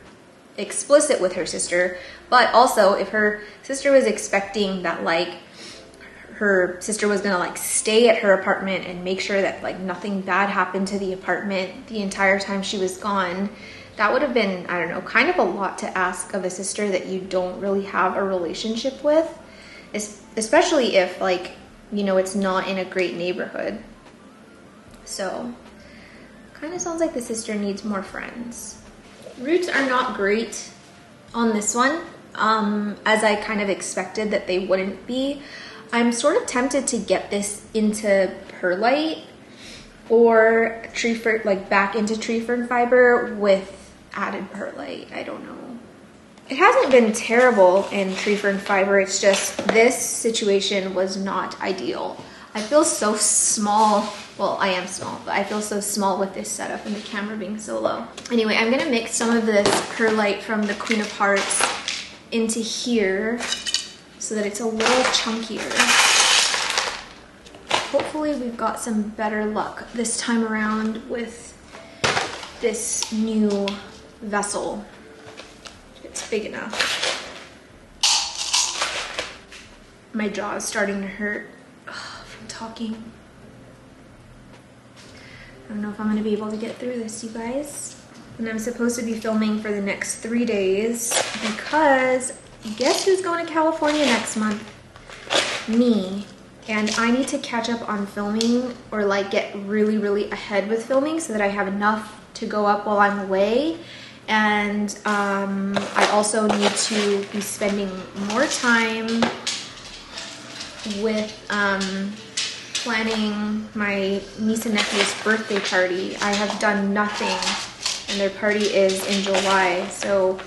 explicit with her sister. But also, if her sister was expecting that, like, her sister was gonna like stay at her apartment and make sure that like nothing bad happened to the apartment the entire time she was gone that would have been, I don't know, kind of a lot to ask of a sister that you don't really have a relationship with, especially if, like, you know, it's not in a great neighborhood. So, kind of sounds like the sister needs more friends. Roots are not great on this one, um, as I kind of expected that they wouldn't be. I'm sort of tempted to get this into perlite or tree fern, like back into tree fern fiber with added perlite. I don't know. It hasn't been terrible in tree fern fiber. It's just this situation was not ideal. I feel so small. Well, I am small, but I feel so small with this setup and the camera being so low. Anyway, I'm gonna mix some of this perlite from the Queen of Hearts into here so that it's a little chunkier. Hopefully we've got some better luck this time around with this new vessel. It's big enough. My jaw is starting to hurt talking. I don't know if I'm gonna be able to get through this, you guys. And I'm supposed to be filming for the next three days because guess who's going to California next month? Me. And I need to catch up on filming or like get really, really ahead with filming so that I have enough to go up while I'm away and um, I also need to be spending more time with um, planning my niece and nephew's birthday party. I have done nothing and their party is in July, so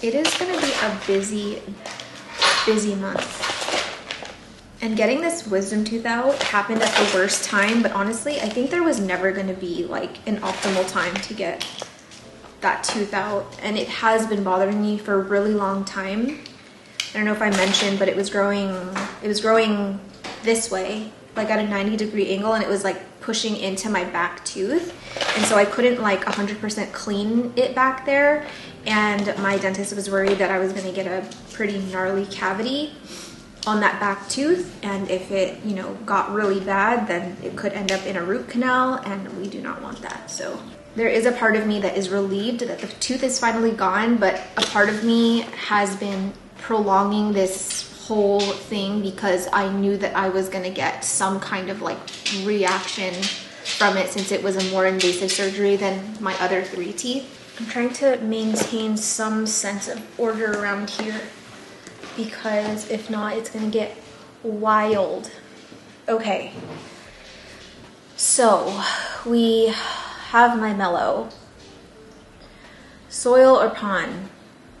it is gonna be a busy, busy month. And getting this wisdom tooth out happened at the worst time, but honestly, I think there was never gonna be like an optimal time to get that tooth out and it has been bothering me for a really long time. I don't know if I mentioned, but it was growing, it was growing this way, like at a 90 degree angle and it was like pushing into my back tooth. And so I couldn't like 100% clean it back there. And my dentist was worried that I was gonna get a pretty gnarly cavity on that back tooth. And if it, you know, got really bad, then it could end up in a root canal and we do not want that. So there is a part of me that is relieved that the tooth is finally gone, but a part of me has been prolonging this whole thing because I knew that I was gonna get some kind of like reaction from it since it was a more invasive surgery than my other three teeth. I'm trying to maintain some sense of order around here because if not, it's gonna get wild. Okay, so we have my Melo. Soil or pon?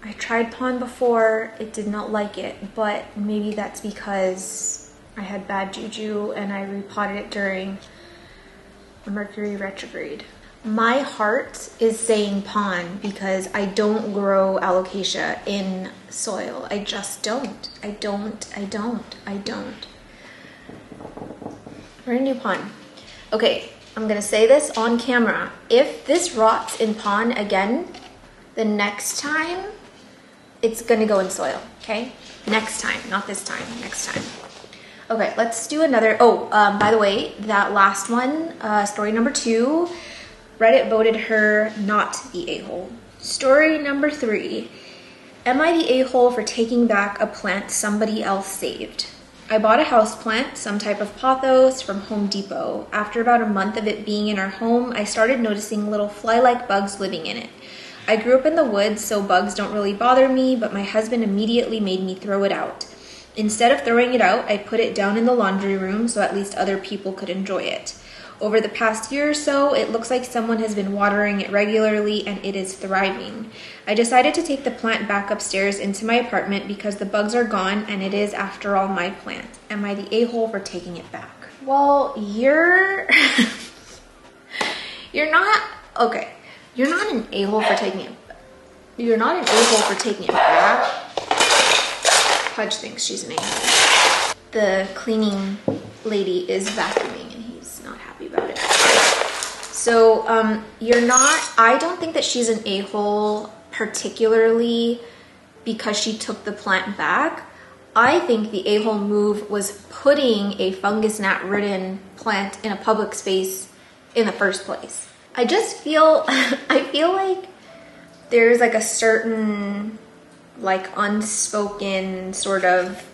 I tried pon before, it did not like it, but maybe that's because I had bad juju and I repotted it during Mercury retrograde. My heart is saying pon because I don't grow alocasia in soil. I just don't. I don't. I don't. I don't. We're gonna do pon. Okay, I'm gonna say this on camera. If this rots in pon again, the next time it's gonna go in soil, okay? Next time, not this time, next time. Okay, let's do another. Oh, um, by the way, that last one, uh, story number two, Reddit voted her not the a hole. Story number three Am I the a hole for taking back a plant somebody else saved? I bought a house plant, some type of pothos, from Home Depot. After about a month of it being in our home, I started noticing little fly like bugs living in it. I grew up in the woods, so bugs don't really bother me, but my husband immediately made me throw it out. Instead of throwing it out, I put it down in the laundry room so at least other people could enjoy it. Over the past year or so, it looks like someone has been watering it regularly and it is thriving. I decided to take the plant back upstairs into my apartment because the bugs are gone and it is, after all, my plant. Am I the a hole for taking it back? Well, you're. [laughs] you're not. Okay. You're not an a hole for taking it. You're not an a hole for taking it back. Pudge thinks she's an a hole. The cleaning lady is vacuuming and he's not happy about it. So um, you're not, I don't think that she's an a hole particularly because she took the plant back. I think the a hole move was putting a fungus gnat ridden plant in a public space in the first place. I just feel, [laughs] I feel like there's like a certain like unspoken sort of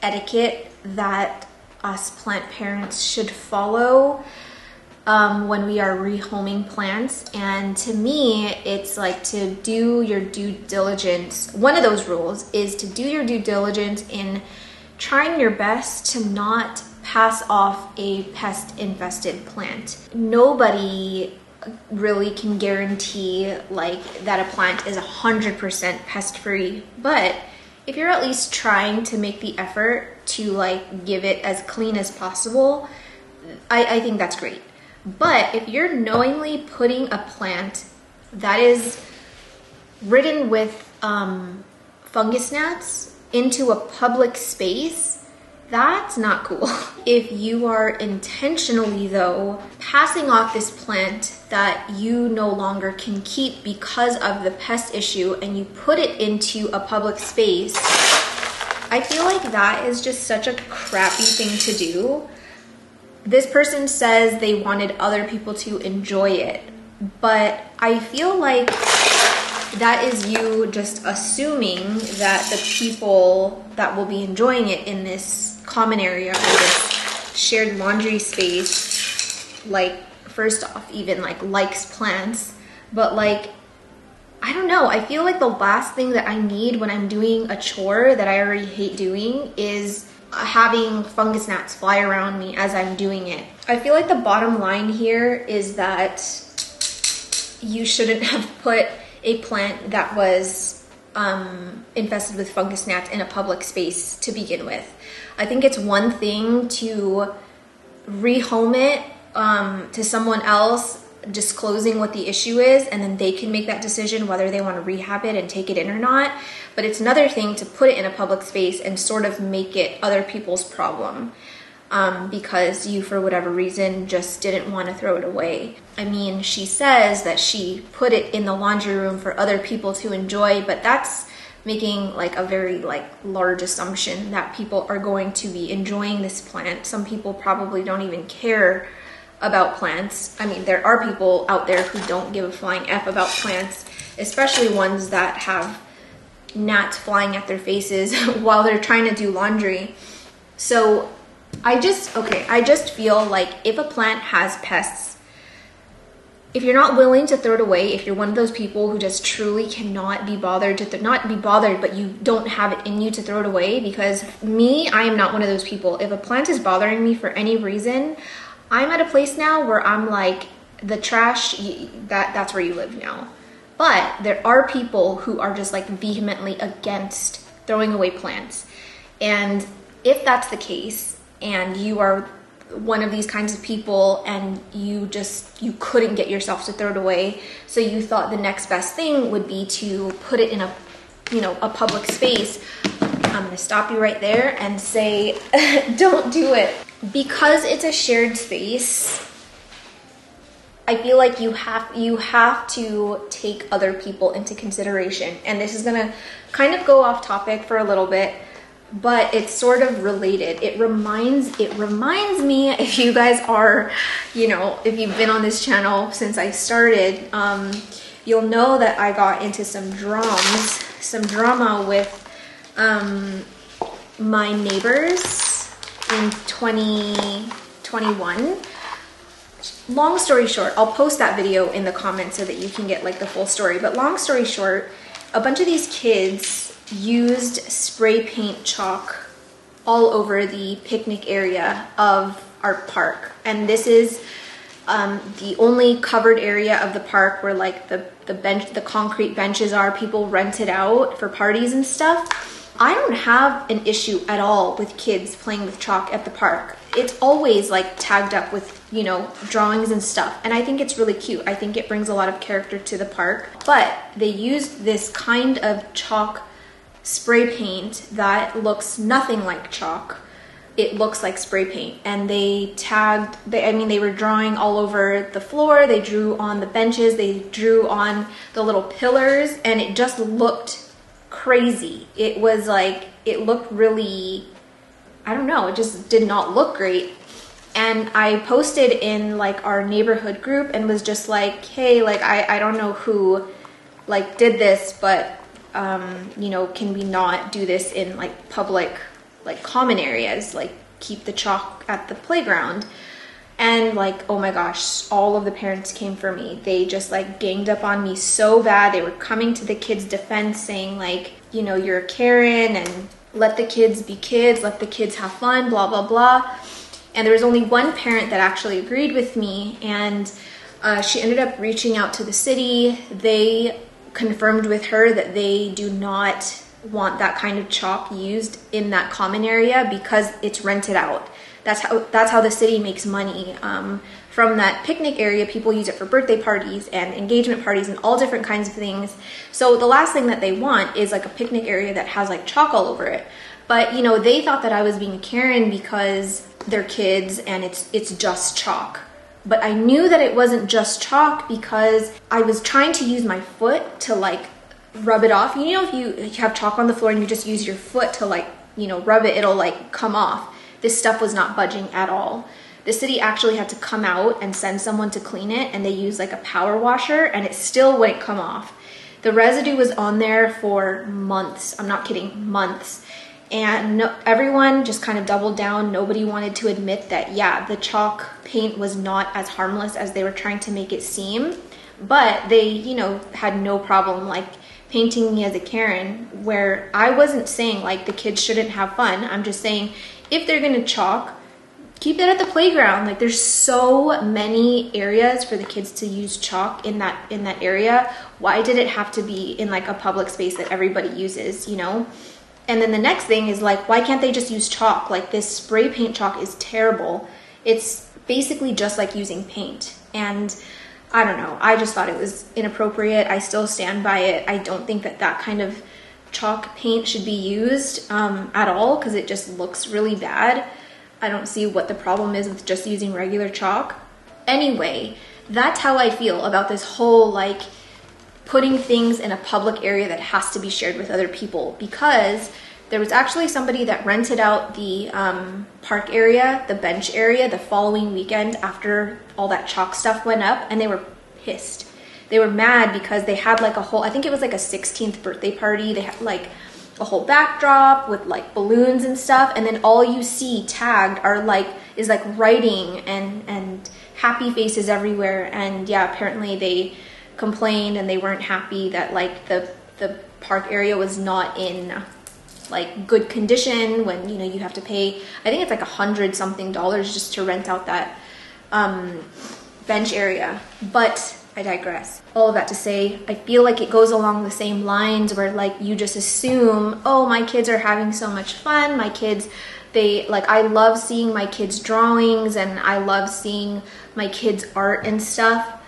etiquette that us plant parents should follow um, when we are rehoming plants. And to me, it's like to do your due diligence. One of those rules is to do your due diligence in trying your best to not pass off a pest infested plant. Nobody really can guarantee like that a plant is 100% pest free, but if you're at least trying to make the effort to like give it as clean as possible, I, I think that's great. But if you're knowingly putting a plant that is ridden with um, fungus gnats into a public space, that's not cool. [laughs] If you are intentionally, though, passing off this plant that you no longer can keep because of the pest issue and you put it into a public space, I feel like that is just such a crappy thing to do. This person says they wanted other people to enjoy it, but I feel like that is you just assuming that the people that will be enjoying it in this common area or this shared laundry space, like, first off, even like likes plants, but like, I don't know. I feel like the last thing that I need when I'm doing a chore that I already hate doing is having fungus gnats fly around me as I'm doing it. I feel like the bottom line here is that you shouldn't [laughs] have put a plant that was um, infested with fungus gnats in a public space to begin with. I think it's one thing to rehome it um, to someone else disclosing what the issue is and then they can make that decision whether they want to rehab it and take it in or not. But it's another thing to put it in a public space and sort of make it other people's problem. Um, because you, for whatever reason, just didn't want to throw it away. I mean, she says that she put it in the laundry room for other people to enjoy, but that's making like a very like large assumption that people are going to be enjoying this plant. Some people probably don't even care about plants. I mean, there are people out there who don't give a flying F about plants, especially ones that have gnats flying at their faces [laughs] while they're trying to do laundry. So I just, okay, I just feel like if a plant has pests, if you're not willing to throw it away, if you're one of those people who just truly cannot be bothered to th- not be bothered, but you don't have it in you to throw it away, because me, I am not one of those people. If a plant is bothering me for any reason, I'm at a place now where I'm like, the trash, that that's where you live now. But there are people who are just like vehemently against throwing away plants. And if that's the case, and you are one of these kinds of people and you just you couldn't get yourself to throw it away. So you thought the next best thing would be to put it in a you know a public space. I'm going to stop you right there and say [laughs] don't do it. Because it's a shared space i feel like you have you have to take other people into consideration. And this is going to kind of go off topic for a little bit but it's sort of related. It reminds it reminds me if you guys are, you know, if you've been on this channel since I started, um, you'll know that I got into some drums, some drama with um, my neighbors in 2021. Long story short, I'll post that video in the comments so that you can get like the full story. But long story short, a bunch of these kids used spray paint chalk all over the picnic area of our park. And this is um, the only covered area of the park where like the, the bench, the concrete benches are, people rent it out for parties and stuff. I don't have an issue at all with kids playing with chalk at the park. It's always like tagged up with, you know, drawings and stuff. And I think it's really cute. I think it brings a lot of character to the park. But they used this kind of chalk spray paint that looks nothing like chalk. It looks like spray paint. And they tagged, they, I mean, they were drawing all over the floor. They drew on the benches. They drew on the little pillars. And it just looked crazy. It was like, it looked really, I don't know, it just did not look great. And I posted in like our neighborhood group and was just like, hey, like, I, I don't know who like did this, but um, you know, can we not do this in like public, like common areas, like keep the chalk at the playground? And like, oh my gosh, all of the parents came for me. They just like ganged up on me so bad. They were coming to the kids' defense saying, like, you know, you're a Karen and let the kids be kids, let the kids have fun, blah, blah, blah. And there was only one parent that actually agreed with me, and uh, she ended up reaching out to the city. They confirmed with her that they do not want that kind of chalk used in that common area because it's rented out. That's how that's how the city makes money um, from that picnic area. People use it for birthday parties and engagement parties and all different kinds of things. So the last thing that they want is like a picnic area that has like chalk all over it. But you know they thought that I was being Karen because they're kids and it's it's just chalk. But I knew that it wasn't just chalk because I was trying to use my foot to like rub it off. You know, if you, have chalk on the floor and you just use your foot to like, you know, rub it, it'll like come off. This stuff was not budging at all. The city actually had to come out and send someone to clean it, and they used like a power washer, and it still wouldn't come off. The residue was on there for months. I'm not kidding, months and no, everyone just kind of doubled down. Nobody wanted to admit that, yeah, the chalk paint was not as harmless as they were trying to make it seem. But they, you know, had no problem like painting me as a Karen, where I wasn't saying like the kids shouldn't have fun. I'm just saying if they're gonna chalk, keep that at the playground. Like there's so many areas for the kids to use chalk in that in that area. Why did it have to be in like a public space that everybody uses, you know? And then the next thing is like, why can't they just use chalk? Like this spray paint chalk is terrible. It's basically just like using paint. And I don't know. I just thought it was inappropriate. I still stand by it. I don't think that that kind of chalk paint should be used um, at all because it just looks really bad. I don't see what the problem is with just using regular chalk. Anyway, that's how I feel about this whole like putting things in a public area that has to be shared with other people because there was actually somebody that rented out the um, park area, the bench area, the following weekend after all that chalk stuff went up, and they were pissed. They were mad because they had like a whole, I think it was like a 16th birthday party. They had like a whole backdrop with like balloons and stuff, and then all you see tagged are like, is like writing and, and happy faces everywhere. And yeah, apparently they complained and they weren't happy that like the, the park area was not in like good condition when you know you have to pay i think it's like a hundred something dollars just to rent out that um, bench area. But i digress. All of that to say i feel like it goes along the same lines where like you just assume oh my kids are having so much fun. My kids they like i love seeing my kids drawings and i love seeing my kids art and stuff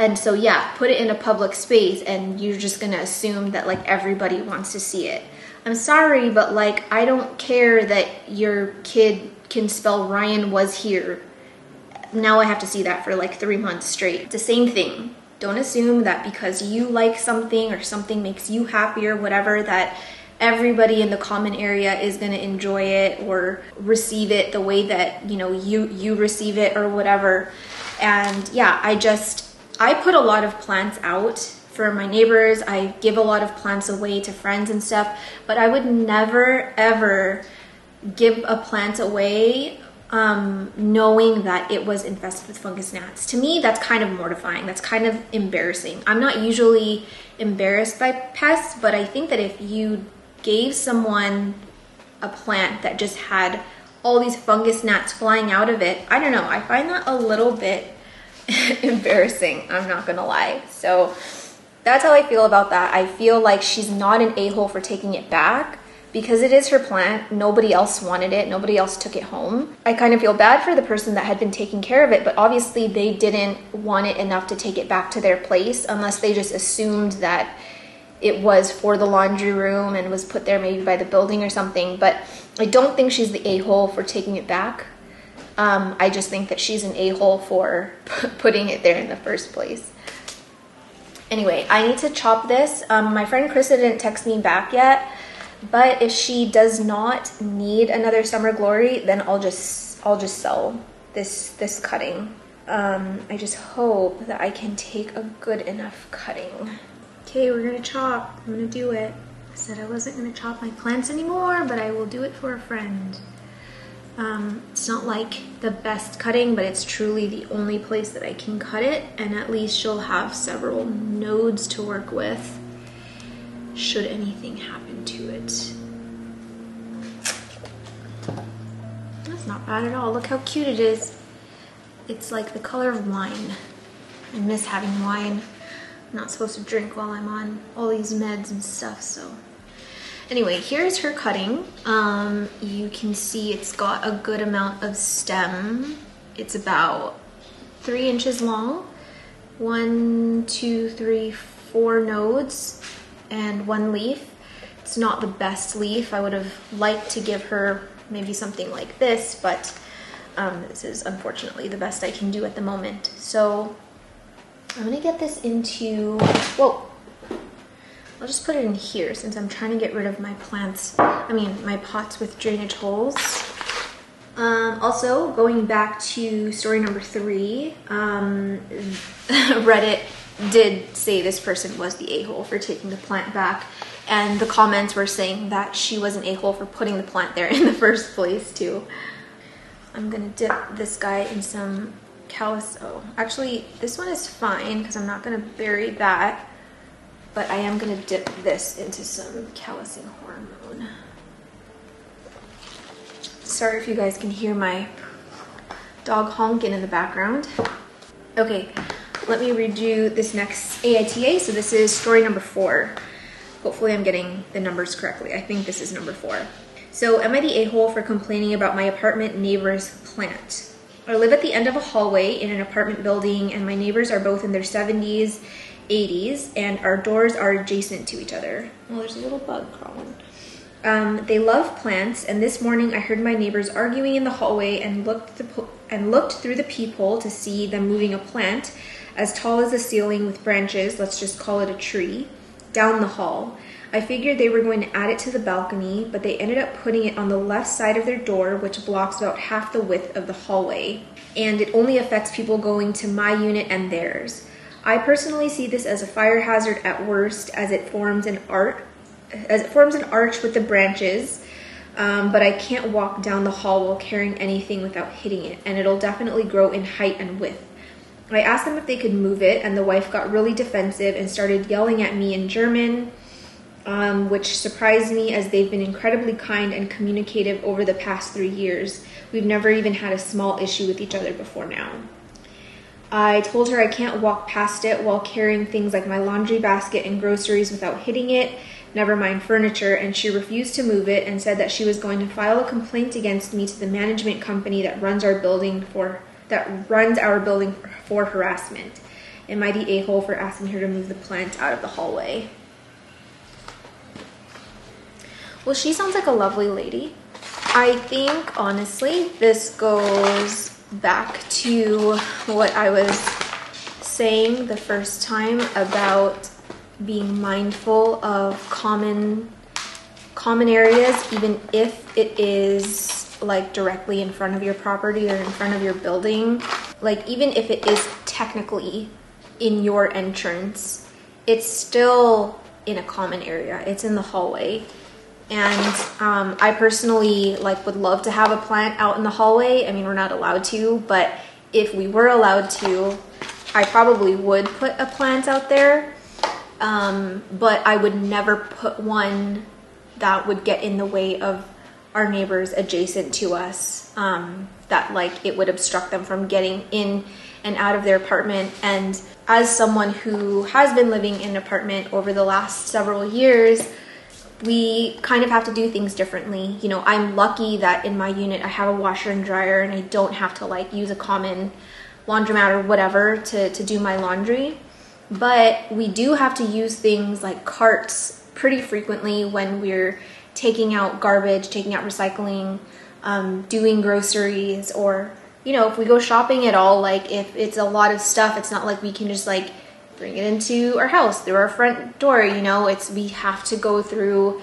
and so yeah put it in a public space and you're just gonna assume that like everybody wants to see it I'm sorry, but like, I don't care that your kid can spell Ryan was here. Now I have to see that for like three months straight. It's the same thing. Don't assume that because you like something or something makes you happy or whatever, that everybody in the common area is going to enjoy it or receive it the way that you know you you receive it or whatever and yeah i just i put a lot of plants out for my neighbors. I give a lot of plants away to friends and stuff, but I would never ever give a plant away um, knowing that it was infested with fungus gnats. To me, that's kind of mortifying. That's kind of embarrassing. I'm not usually embarrassed by pests, but I think that if you gave someone a plant that just had all these fungus gnats flying out of it, I don't know. I find that a little bit [laughs] embarrassing. I'm not gonna lie. So that's how I feel about that. I feel like she's not an a-hole for taking it back because it is her plant. Nobody else wanted it. Nobody else took it home. I kind of feel bad for the person that had been taking care of it, but obviously they didn't want it enough to take it back to their place unless they just assumed that it was for the laundry room and was put there maybe by the building or something. But I don't think she's the a-hole for taking it back. Um, I just think that she's an a-hole for [laughs] putting it there in the first place. Anyway, I need to chop this. Um, my friend Krista didn't text me back yet, but if she does not need another summer glory, then I'll just I'll just sell this this cutting. Um, I just hope that I can take a good enough cutting. Okay, we're gonna chop. I'm gonna do it. I said I wasn't gonna chop my plants anymore, but I will do it for a friend. Um, it's not like the best cutting, but it's truly the only place that I can cut it, and at least she'll have several nodes to work with should anything happen to it. That's not bad at all. Look how cute it is. It's like the color of wine. I miss having wine. I'm not supposed to drink while I'm on all these meds and stuff, so Anyway, here's her cutting. Um, you can see it's got a good amount of stem. It's about three inches long. One, two, three, four nodes and one leaf. It's not the best leaf. I would have liked to give her maybe something like this, but um, this is unfortunately the best I can do at the moment. So I'm gonna get this into, whoa, I'll just put it in here since I'm trying to get rid of my plants, I mean my pots with drainage holes. Um, also, going back to story number three, um, [laughs] Reddit did say this person was the a-hole for taking the plant back and the comments were saying that she was an a-hole for putting the plant there [laughs] in the first place too. I'm gonna dip this guy in some callus. Oh, actually, this one is fine because I'm not gonna bury that but I am going to dip this into some callusing hormone. Sorry if you guys can hear my dog honking in the background. Okay, let me redo this next AITA. So this is story number four. Hopefully I'm getting the numbers correctly. I think this is number four. So am I the a-hole for complaining about my apartment neighbor's plant? I live at the end of a hallway in an apartment building, and my neighbors are both in their 70s, 80s, and our doors are adjacent to each other. Well, there's a little bug crawling. Um, they love plants, and this morning I heard my neighbors arguing in the hallway and looked the and looked through the peephole to see them moving a plant as tall as the ceiling with branches. Let's just call it a tree down the hall. I figured they were going to add it to the balcony, but they ended up putting it on the left side of their door, which blocks about half the width of the hallway, and it only affects people going to my unit and theirs. I personally see this as a fire hazard at worst, as it forms an arch, as it forms an arch with the branches. Um, but I can't walk down the hall while carrying anything without hitting it, and it'll definitely grow in height and width. I asked them if they could move it, and the wife got really defensive and started yelling at me in German um, which surprised me as they've been incredibly kind and communicative over the past three years. We've never even had a small issue with each other before now. I told her I can't walk past it while carrying things like my laundry basket and groceries without hitting it, never mind furniture, and she refused to move it and said that she was going to file a complaint against me to the management company that runs our building for that runs our building for harassment. Am I the a-hole for asking her to move the plant out of the hallway? Well, she sounds like a lovely lady. I think, honestly, this goes back to what I was saying the first time about being mindful of common common areas even if it is like directly in front of your property or in front of your building. Like even if it is technically in your entrance it's still in a common area. It's in the hallway and um, I personally like would love to have a plant out in the hallway. I mean, we're not allowed to, but if we were allowed to, I probably would put a plant out there. Um, but I would never put one that would get in the way of our neighbors adjacent to us. Um, that like it would obstruct them from getting in and out of their apartment. And as someone who has been living in an apartment over the last several years, we kind of have to do things differently. You know, I'm lucky that in my unit I have a washer and dryer and I don't have to like use a common laundromat or whatever to, to do my laundry. But we do have to use things like carts pretty frequently when we're taking out garbage, taking out recycling, um, doing groceries, or, you know, if we go shopping at all, like if it's a lot of stuff, it's not like we can just like bring it into our house through our front door. You know, it's we have to go through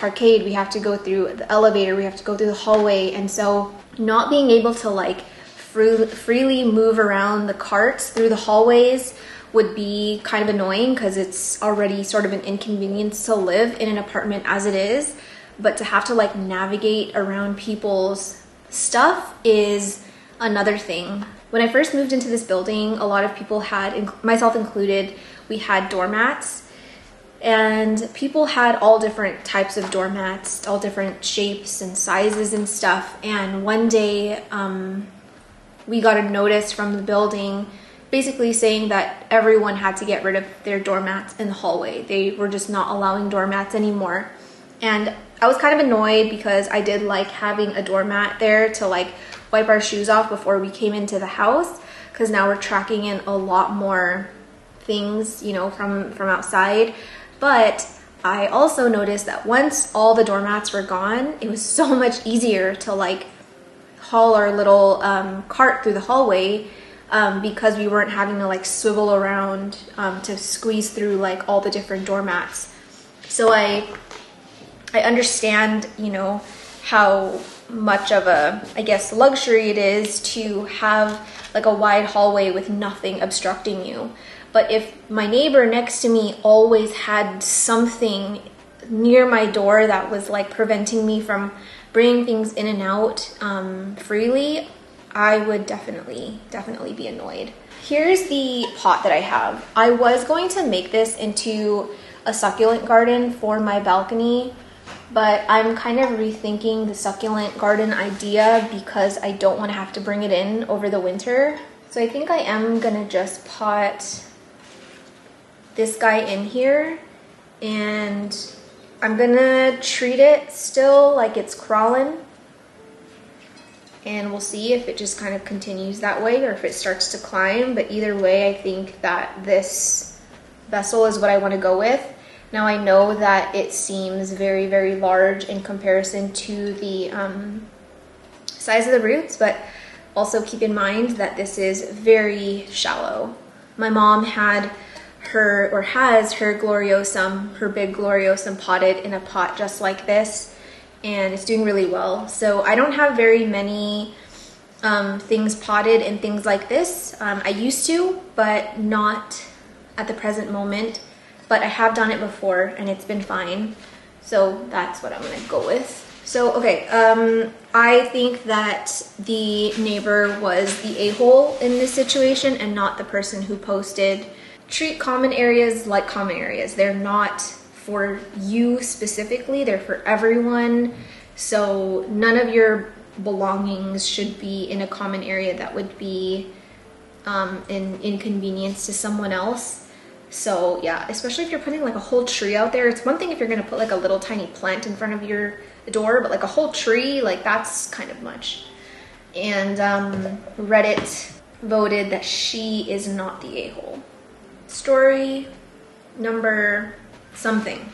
arcade, we have to go through the elevator, we have to go through the hallway, and so not being able to like free, freely move around the carts through the hallways would be kind of annoying because it's already sort of an inconvenience to live in an apartment as it is but to have to like navigate around people's stuff is another thing when I first moved into this building, a lot of people had, myself included, we had doormats. And people had all different types of doormats, all different shapes and sizes and stuff. And one day, um, we got a notice from the building basically saying that everyone had to get rid of their doormats in the hallway. They were just not allowing doormats anymore. And I was kind of annoyed because I did like having a doormat there to like wipe our shoes off before we came into the house because now we're tracking in a lot more things, you know, from from outside. But I also noticed that once all the doormats were gone, it was so [laughs] much easier to like haul our little um, cart through the hallway um, because we weren't having to like swivel around um, to squeeze through like all the different doormats. So I I understand, you know, how much of a, I guess, luxury it is to have like a wide hallway with nothing obstructing you. But if my neighbor next to me always had something near my door that was like preventing me from bringing things in and out um, freely, I would definitely, definitely be annoyed. Here's the pot that I have. I was going to make this into a succulent garden for my balcony, but I'm kind of rethinking the succulent garden idea because I don't want to have to bring it in over the winter. So I think I am gonna just pot this guy in here and I'm gonna treat it still like it's crawling. and we'll see if it just kind of continues that way or if it starts to climb. But either way, I think that this vessel is what I want to go with. Now I know that it seems very, very large in comparison to the um, size of the roots, but also keep in mind that this is very shallow. My mom had her, or has her gloriosum, her big gloriosum potted in a pot just like this, and it's doing really well. So I don't have very many um, things potted and things like this. Um, I used to, but not at the present moment. But I have done it before and it's been fine. So that's what I'm gonna go with. So, okay, um, I think that the neighbor was the a-hole in this situation and not the person who posted. Treat common areas like common areas. They're not for you specifically, they're for everyone. So none of your belongings should be in a common area that would be um, an inconvenience to someone else. So yeah, especially if you're putting like a whole tree out there. It's one thing if you're gonna put like a little tiny plant in front of your door, but like a whole tree, like that's kind of much. And um, Reddit voted that she is not the a-hole. Story number something.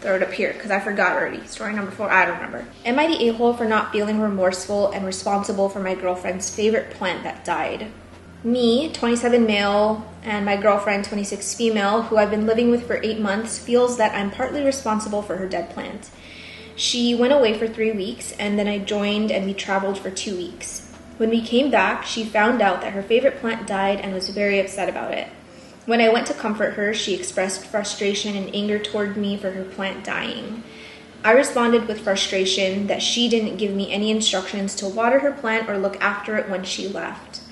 Throw it up here because I forgot already. Story number four, I don't remember. Am I the a-hole for not feeling remorseful and responsible for my girlfriend's favorite plant that died? Me, 27 male, and my girlfriend, 26 female, who I've been living with for eight months, feels that I'm partly responsible for her dead plant. She went away for three weeks, and then I joined and we traveled for two weeks. When we came back, she found out that her favorite plant died and was very upset about it. When I went to comfort her, she expressed frustration and anger toward me for her plant dying. I responded with frustration that she didn't give me any instructions to water her plant or look after it when she left.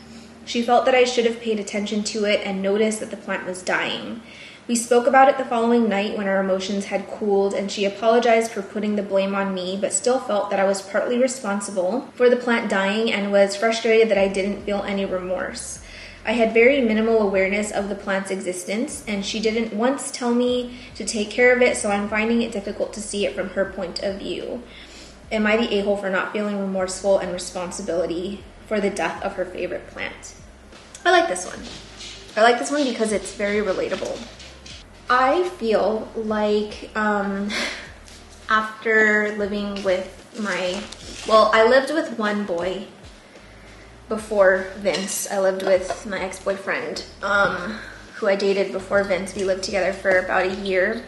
She felt that I should have paid attention to it and noticed that the plant was dying. We spoke about it the following night when our emotions had cooled, and she apologized for putting the blame on me, but still felt that I was partly responsible for the plant dying and was frustrated that I didn't feel any remorse. I had very minimal awareness of the plant's existence, and she didn't once tell me to take care of it, so I'm finding it difficult to see it from her point of view. Am I the a hole for not feeling remorseful and responsibility for the death of her favorite plant? I like this one. I like this one because it's very relatable. I feel like um, [laughs] after living with my, well, I lived with one boy before Vince. I lived with my ex boyfriend, um, who I dated before Vince. We lived together for about a year.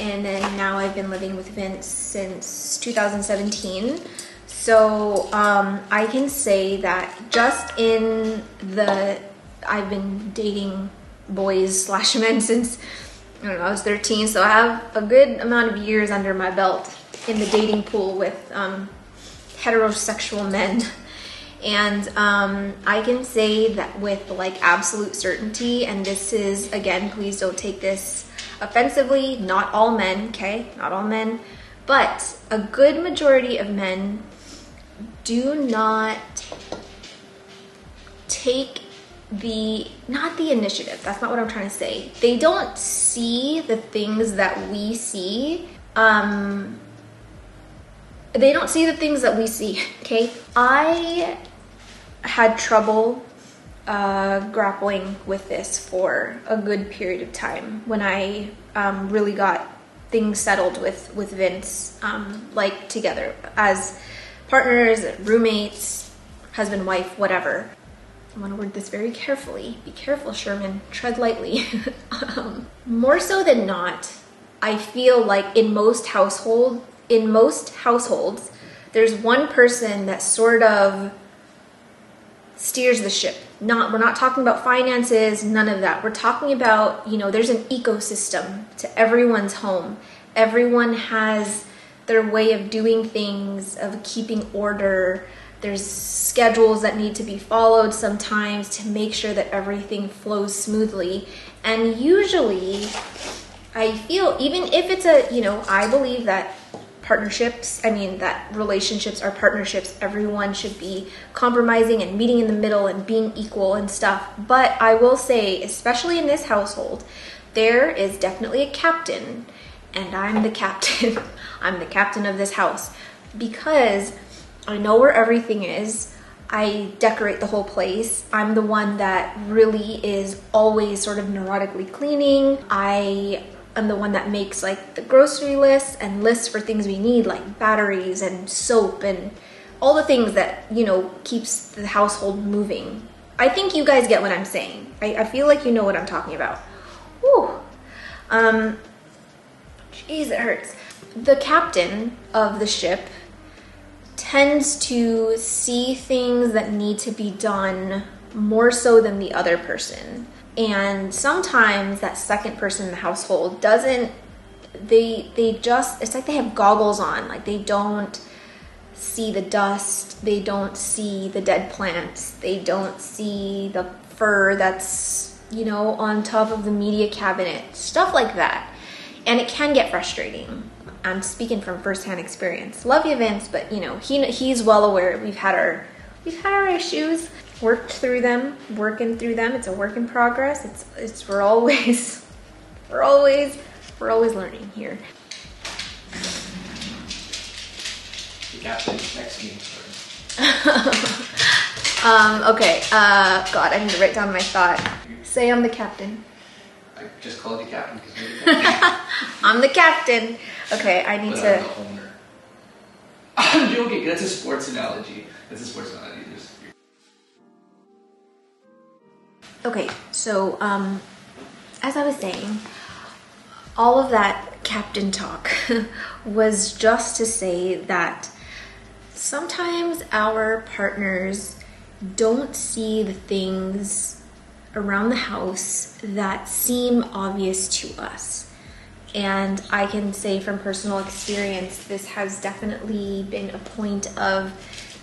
And then now I've been living with Vince since 2017. So um, I can say that just in the, I've been dating boys slash men [laughs] since, I don't know, I was 13. So I have a good amount of years under my belt in the dating pool with um, heterosexual men. [laughs] And um, I can say that with like absolute certainty, and this is again, please don't take this offensively, not all men, okay? Not all men, but a good majority of men do not take the not the initiative that's not what i'm trying to say. They don't see the things that we see um they don't see the things that we see [laughs] okay? I had trouble uh, grappling with this for a good period of time when i um, really got things settled with with vince um, like together as partners, roommates, husband, wife, whatever. I want to word this very carefully. Be careful, Sherman. Tread lightly. [laughs] um, more so than not, I feel like in most household, in most households, there's one person that sort of steers the ship. Not we're not talking about finances, none of that. We're talking about, you know, there's an ecosystem to everyone's home. Everyone has their way of doing things, of keeping order. There's schedules that need to be followed sometimes to make sure that everything flows smoothly. And usually, I feel, even if it's a, you know, I believe that partnerships, I mean, that relationships are partnerships. Everyone should be compromising and meeting in the middle and being equal and stuff. But I will say, especially in this household, there is definitely a captain and I'm the captain. [laughs] I'm the captain of this house because I know where everything is. I decorate the whole place. I'm the one that really is always sort of neurotically cleaning. I am the one that makes like the grocery lists and lists for things we need, like batteries and soap and all the things that, you know, keeps the household moving. I think you guys get what I'm saying. I, I feel like you know what I'm talking about. Whew. Um, jeez, it hurts. The captain of the ship tends to see things that need to be done more so than the other person. And sometimes that second person in the household doesn't they they just it's like they have goggles on, like they don't see the dust, they don't see the dead plants, they don't see the fur that's, you know, on top of the media cabinet, stuff like that. And it can get frustrating. I'm speaking from firsthand experience. Love you, Vince, but you know he he's well aware. We've had our we've had our issues, worked through them, working through them. It's a work in progress. It's it's we're always [laughs] we're always we're always learning here. The captain next to me. [laughs] um, okay. Uh, God, I need to write down my thought. Say I'm the captain. I just called you captain because you're the captain. [laughs] I'm the captain. Okay, I need but to. I'm the owner. [laughs] I'm joking. That's a sports analogy. That's a sports analogy. There's- Okay, so um, as I was saying, all of that captain talk [laughs] was just to say that sometimes our partners don't see the things around the house that seem obvious to us. And I can say from personal experience, this has definitely been a point of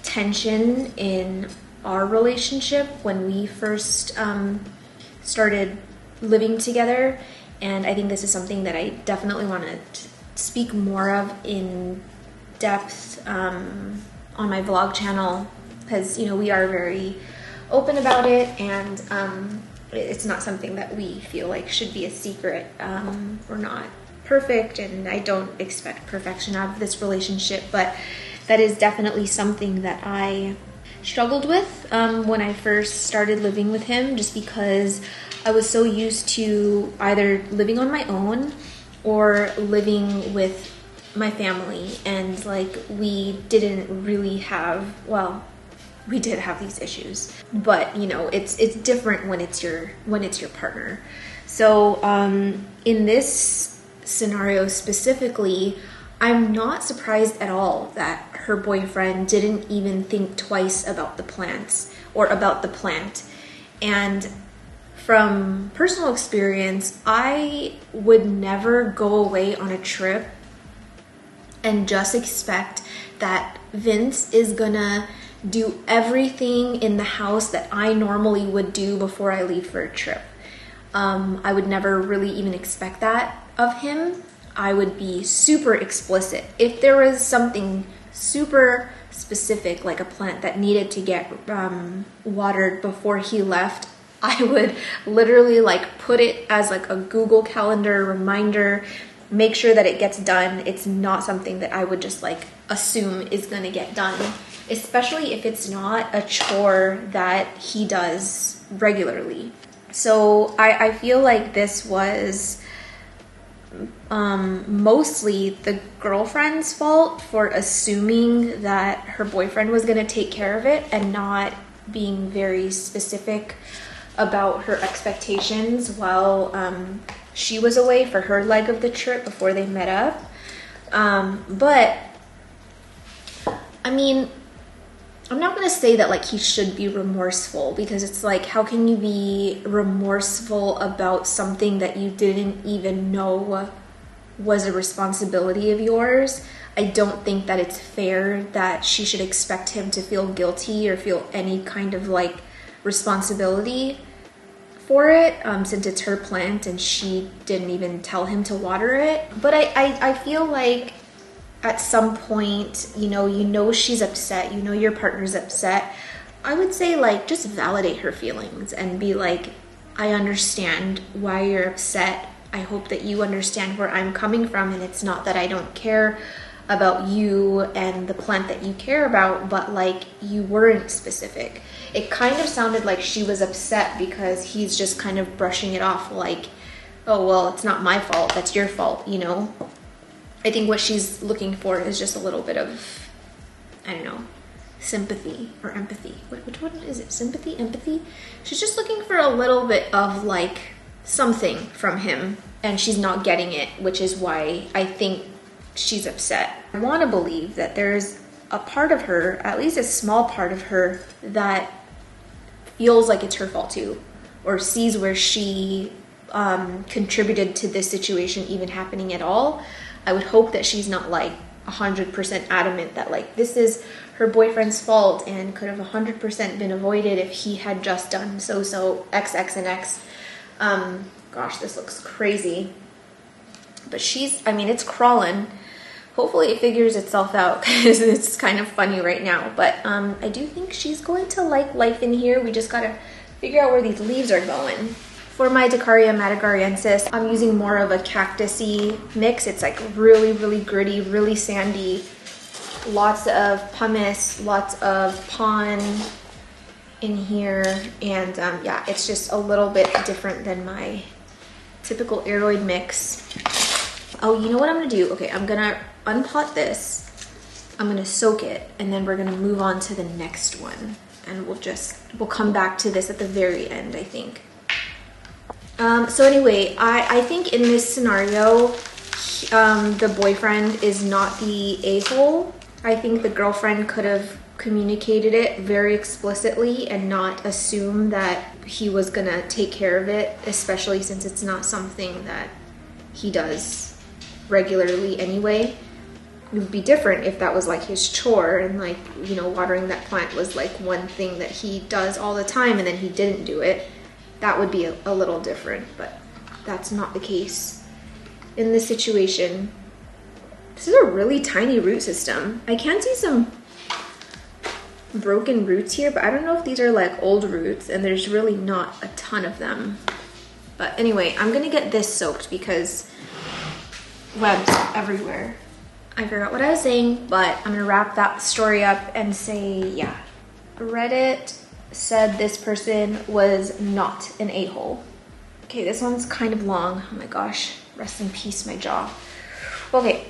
tension in our relationship when we first um, started living together. And I think this is something that I definitely want to speak more of in depth um, on my vlog channel because, you know, we are very open about it and um, it's not something that we feel like should be a secret. Um, we're not perfect and I don't expect perfection out of this relationship, but that is definitely something that I struggled with um, when I first started living with him just because I was so used to either living on my own or living with my family and like we didn't really have well we did have these issues but you know it's it's different when it's your when it's your partner. So um in this scenario specifically i'm not surprised at all that her boyfriend didn't even think twice about the plants or about the plant. And from personal experience i would never go away on a trip and just expect that Vince is gonna do everything in the house that I normally would do before I leave for a trip. Um, I would never really even expect that of him. I would be super explicit. If there was something super specific, like a plant that needed to get um, watered before he left, [laughs] I would literally like put it as like a Google Calendar reminder make sure that it gets done. It's not something that I would just like assume is going to get done, especially if it's not a chore that he does regularly. So I, I feel like this was um, mostly the girlfriend's fault for assuming that her boyfriend was going to take care of it and not being very specific about her expectations while um, she was away for her leg of the trip before they met up. Um, but I mean, I'm not gonna say that like he should be remorseful because it's like, how can you be remorseful about something that you didn't even know was a responsibility of yours? I don't think that it's fair that she should expect him to feel guilty or feel any kind of like responsibility for it um, since it's her plant and she didn't even tell him to water it. But I, I, I feel like at some point, you know, you know she's upset, you know your partner's upset. I would say like just validate her feelings and be like, I understand why you're upset. I hope that you understand where I'm coming from and it's not that I don't care about you and the plant that you care about, but like you weren't specific. It kind of sounded like she was upset because he's just kind of brushing it off like, oh, well, it's not my fault, that's your fault, you know? I think what she's looking for is just a little bit of, I don't know, sympathy or empathy. Which one is it? Sympathy? Empathy? She's just looking for a little bit of like something from him and she's not getting it, which is why I think she's upset. I want to believe that there's a part of her, at least a small part of her, that feels like it's her fault too, or sees where she um, contributed to this situation even happening at all. I would hope that she's not like 100% adamant that like this is her boyfriend's fault and could have 100% been avoided if he had just done so so X X and X. Um, gosh, this looks crazy. But she's, I mean, it's crawling hopefully it figures itself out [laughs] because it's kind of funny right now. But um, I do think she's going to like life in here. We just gotta figure out where these leaves are going. For my Decarya madagascariensis, I'm using more of a cactusy mix. It's like really, really gritty, really sandy. Lots of pumice, lots of pon in here. And um, yeah, it's just a little bit different than my typical aroid mix. Oh, you know what I'm gonna do? Okay, I'm gonna unpot this. I'm gonna soak it and then we're gonna move on to the next one. And we'll just, we'll come back to this at the very end, I think. Um, so anyway, I, I think in this scenario, um, the boyfriend is not the a-hole. I think the girlfriend could have communicated it very explicitly and not assume that he was gonna take care of it, especially since it's not something that he does regularly anyway it would be different if that was like his chore and like you know watering that plant was like one thing that he does all the time and then he didn't do it that would be a, a little different but that's not the case in this situation. This is a really tiny root system. I can see some broken roots here but i don't know if these are like old roots and there's really not a ton of them. But anyway i'm gonna get this soaked because webs everywhere. I forgot what I was saying, but I'm gonna wrap that story up and say, yeah, Reddit said this person was not an a-hole. Okay, this one's kind of long. Oh my gosh, rest in peace, my jaw. Okay,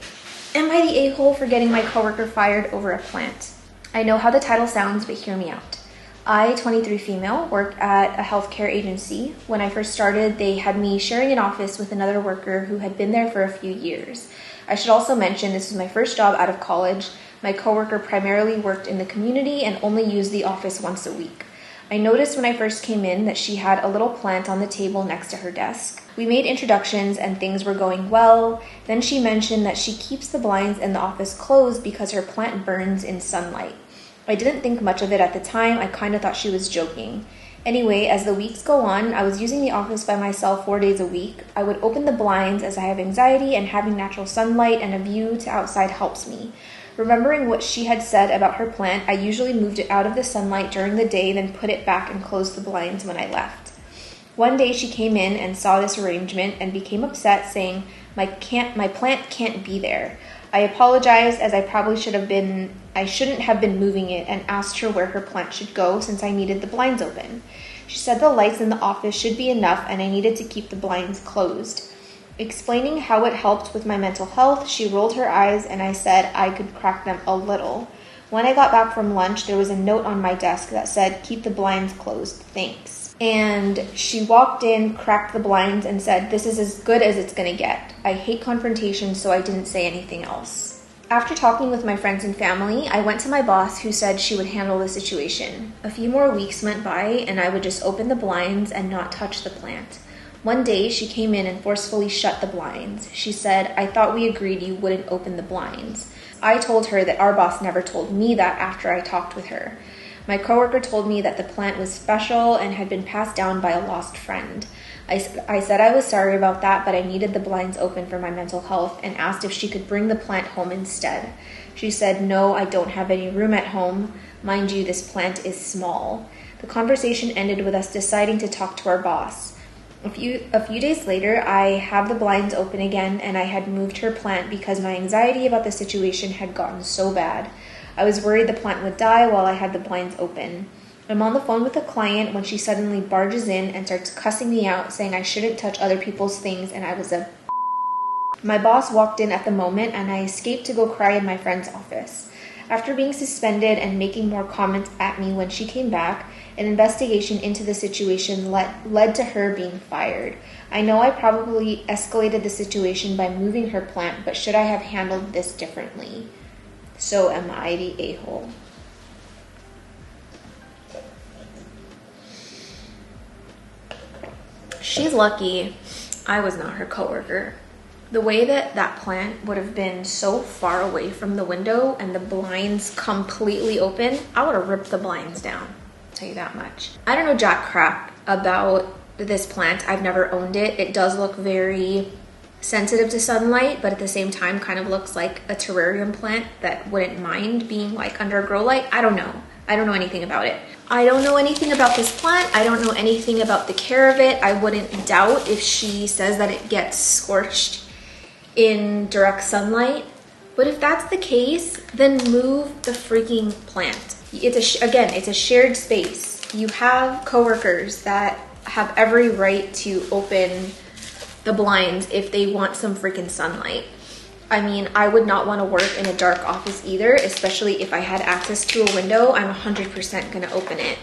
am I the a-hole for getting my coworker fired over a plant? I know how the title sounds, but hear me out. I, 23 female, work at a healthcare agency. When I first started, they had me sharing an office with another worker who had been there for a few years. I should also mention this was my first job out of college. My coworker primarily worked in the community and only used the office once a week. I noticed when I first came in that she had a little plant on the table next to her desk. We made introductions and things were going well. Then she mentioned that she keeps the blinds in the office closed because her plant burns in sunlight. I didn't think much of it at the time, I kind of thought she was joking. Anyway, as the weeks go on, I was using the office by myself four days a week. I would open the blinds as I have anxiety, and having natural sunlight and a view to outside helps me. Remembering what she had said about her plant, I usually moved it out of the sunlight during the day, then put it back and closed the blinds when I left. One day she came in and saw this arrangement and became upset, saying, "My can't my plant can't be there." I apologized as I probably should have been I shouldn't have been moving it and asked her where her plant should go since I needed the blinds open. She said the lights in the office should be enough and I needed to keep the blinds closed. Explaining how it helped with my mental health, she rolled her eyes and I said I could crack them a little. When I got back from lunch, there was a note on my desk that said, Keep the blinds closed, thanks. And she walked in, cracked the blinds, and said, This is as good as it's gonna get. I hate confrontation, so I didn't say anything else. After talking with my friends and family, I went to my boss who said she would handle the situation. A few more weeks went by, and I would just open the blinds and not touch the plant. One day, she came in and forcefully shut the blinds. She said, I thought we agreed you wouldn't open the blinds. I told her that our boss never told me that after I talked with her. My coworker told me that the plant was special and had been passed down by a lost friend. I, I said I was sorry about that, but I needed the blinds open for my mental health and asked if she could bring the plant home instead. She said, No, I don't have any room at home. Mind you, this plant is small. The conversation ended with us deciding to talk to our boss. A few a few days later, I have the blinds open again and I had moved her plant because my anxiety about the situation had gotten so bad. I was worried the plant would die while I had the blinds open. I'm on the phone with a client when she suddenly barges in and starts cussing me out, saying I shouldn't touch other people's things and I was a. [laughs] My boss walked in at the moment and I escaped to go cry in my friend's office. After being suspended and making more comments at me when she came back, an investigation into the situation led, led to her being fired. I know I probably escalated the situation by moving her plant, but should I have handled this differently? So am I the a hole. She's lucky I was not her coworker. The way that that plant would have been so far away from the window and the blinds completely open, I would have ripped the blinds down. I'll tell you that much. I don't know jack crap about this plant. I've never owned it. It does look very sensitive to sunlight, but at the same time kind of looks like a terrarium plant that wouldn't mind being like under a grow light. I don't know. I don't know anything about it. I don't know anything about this plant. I don't know anything about the care of it. I wouldn't doubt if she says that it gets scorched in direct sunlight. But if that's the case, then move the freaking plant. It's a again, it's a shared space. You have coworkers that have every right to open the blinds if they want some freaking sunlight. I mean, I would not want to work in a dark office either, especially if I had access to a window. I'm 100% going to open it.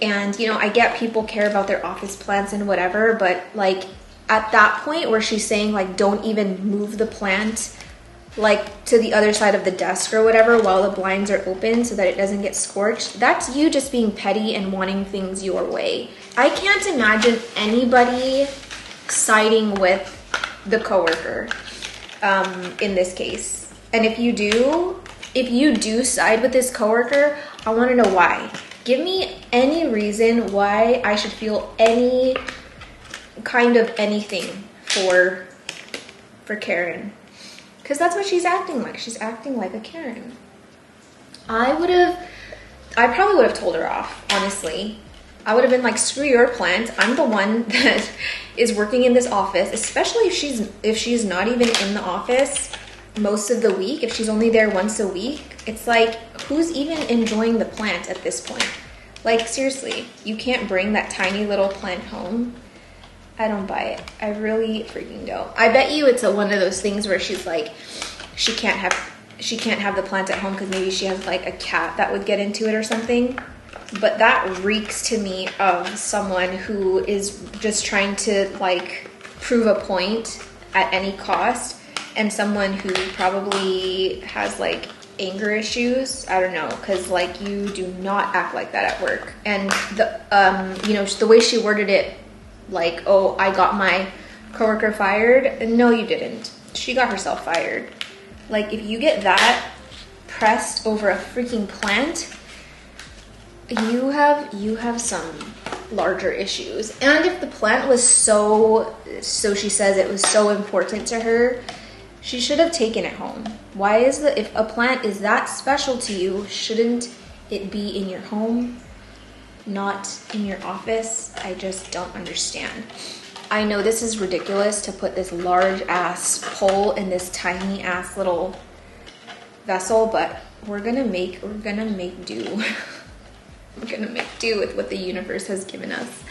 And, you know, I get people care about their office plants and whatever, but like at that point where she's saying, like, don't even move the plant like to the other side of the desk or whatever while the blinds are open so that it doesn't get scorched, that's you just being petty and wanting things your way. I can't imagine anybody siding with the coworker um, in this case. And if you do, if you do side with this coworker, I want to know why. Give me any reason why I should feel any kind of anything for for Karen. Cuz that's what she's acting like. She's acting like a Karen. I would have I probably would have told her off, honestly. I would have been like, screw your plant. I'm the one [laughs] that is working in this office, especially if she's if she's not even in the office most of the week, if she's only there once a week, it's like who's even enjoying the plant at this point? Like seriously, you can't bring that tiny little plant home. I don't buy it. I really freaking don't. I bet you it's a, one of those things where she's like she can't have she can't have the plant at home because maybe she has like a cat that would get into it or something but that reeks to me of someone who is just trying to like prove a point at any cost and someone who probably has like anger issues i don't know because like you do not act like that at work and the um you know the way she worded it like oh i got my coworker fired. No you didn't. She got herself fired. Like if you get that pressed over a freaking plant you have you have some larger issues. And if the plant was so so she says it was so important to her she should have taken it home. Why is the if a plant is that special to you shouldn't it be in your home not in your office i just don't understand i know this is ridiculous to put this large ass pole in this tiny ass little vessel but we're gonna make we're gonna make do [laughs] we're gonna make do with what the universe has given us.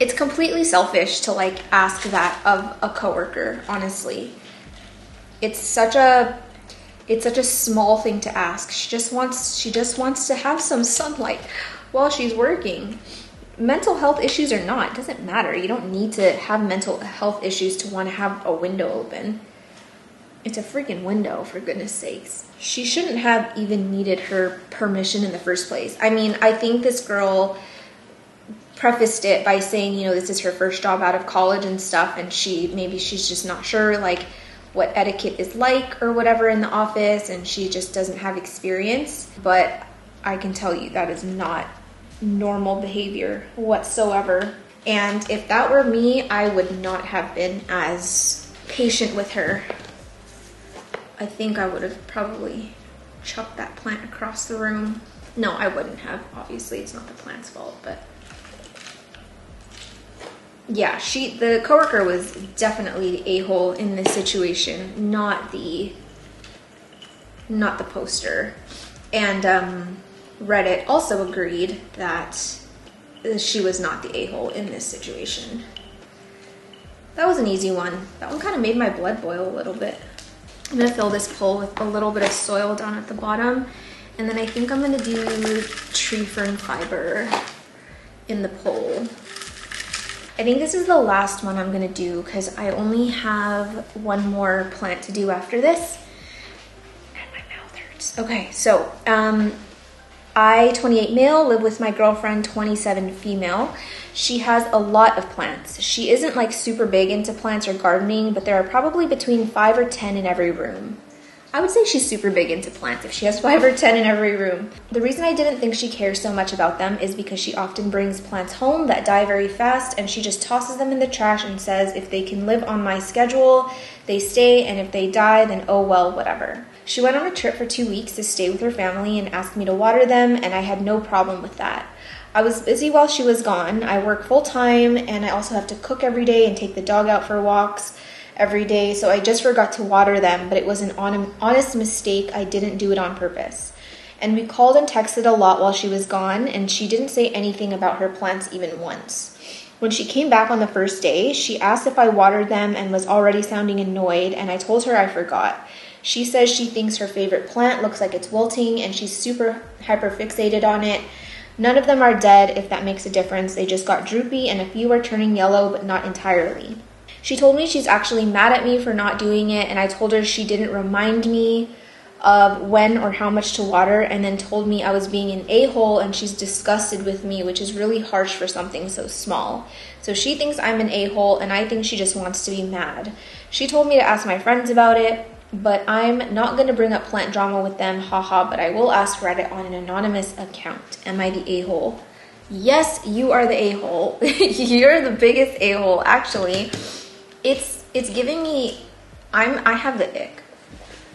It's completely selfish to like ask that of a coworker, honestly. It's such a it's such a small thing to ask. She just wants she just wants to have some sunlight while she's working. Mental health issues or not, it doesn't matter. You don't need to have mental health issues to want to have a window open. It's a freaking window, for goodness sakes. She shouldn't have even needed her permission in the first place. I mean, I think this girl prefaced it by saying, you know, this is her first job out of college and stuff, and she maybe she's just not sure, like, what etiquette is like or whatever in the office, and she just doesn't have experience. But I can tell you that is not normal behavior whatsoever. And if that were me, I would not have been as patient with her I think I would have probably chucked that plant across the room. No, I wouldn't have. Obviously, it's not the plant's fault, but yeah, she the coworker was definitely a-hole in this situation, not the not the poster. And um, Reddit also agreed that she was not the a-hole in this situation. That was an easy one. That one kind of made my blood boil a little bit. I'm gonna fill this pole with a little bit of soil down at the bottom. And then I think I'm gonna do tree fern fiber in the pole. I think this is the last one I'm gonna do because I only have one more plant to do after this. And my mouth hurts. Okay, so um, I, 28 male, live with my girlfriend, 27 female. She has a lot of plants. She isn't like super big into plants or gardening, but there are probably between five or 10 in every room. I would say she's super big into plants if she has five or 10 in every room. The reason I didn't think she cares so much about them is because she often brings plants home that die very fast and she just tosses them in the trash and says if they can live on my schedule, they stay, and if they die, then oh well, whatever. She went on a trip for two weeks to stay with her family and asked me to water them, and I had no problem with that. I was busy while she was gone. I work full time and I also have to cook every day and take the dog out for walks every day, so I just forgot to water them, but it was an honest mistake. I didn't do it on purpose. And we called and texted a lot while she was gone, and she didn't say anything about her plants even once. When she came back on the first day, she asked if I watered them and was already sounding annoyed, and I told her I forgot. She says she thinks her favorite plant looks like it's wilting, and she's super hyper fixated on it. None of them are dead, if that makes a difference. They just got droopy, and a few are turning yellow, but not entirely. She told me she's actually mad at me for not doing it, and I told her she didn't remind me of when or how much to water, and then told me I was being an a hole and she's disgusted with me, which is really harsh for something so small. So she thinks I'm an a hole, and I think she just wants to be mad. She told me to ask my friends about it, but I'm not going to bring up plant drama with them, haha, but I will ask Reddit on an anonymous account. Am I the a hole? Yes, you are the a hole. [laughs] You're the biggest a hole, actually it's it's giving me I'm I have the ick.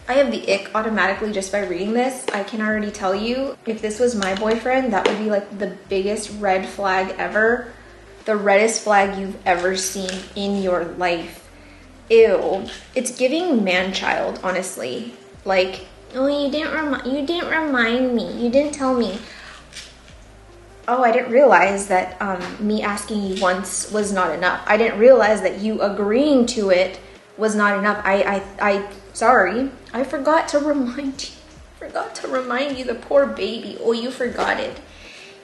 I have the ick automatically just by reading this. I can already tell you if this was my boyfriend, that would be like the biggest red flag ever. The reddest flag you've ever seen in your life. Ew. It's giving man child, honestly. Like, oh, you didn't remi- you didn't remind me. You didn't tell me oh, I didn't realize that um, me asking you once was not enough. I didn't realize that you agreeing to it was not enough. I, I, I, sorry, I forgot to [laughs] remind you. Forgot to remind you, the poor baby. Oh, you forgot it.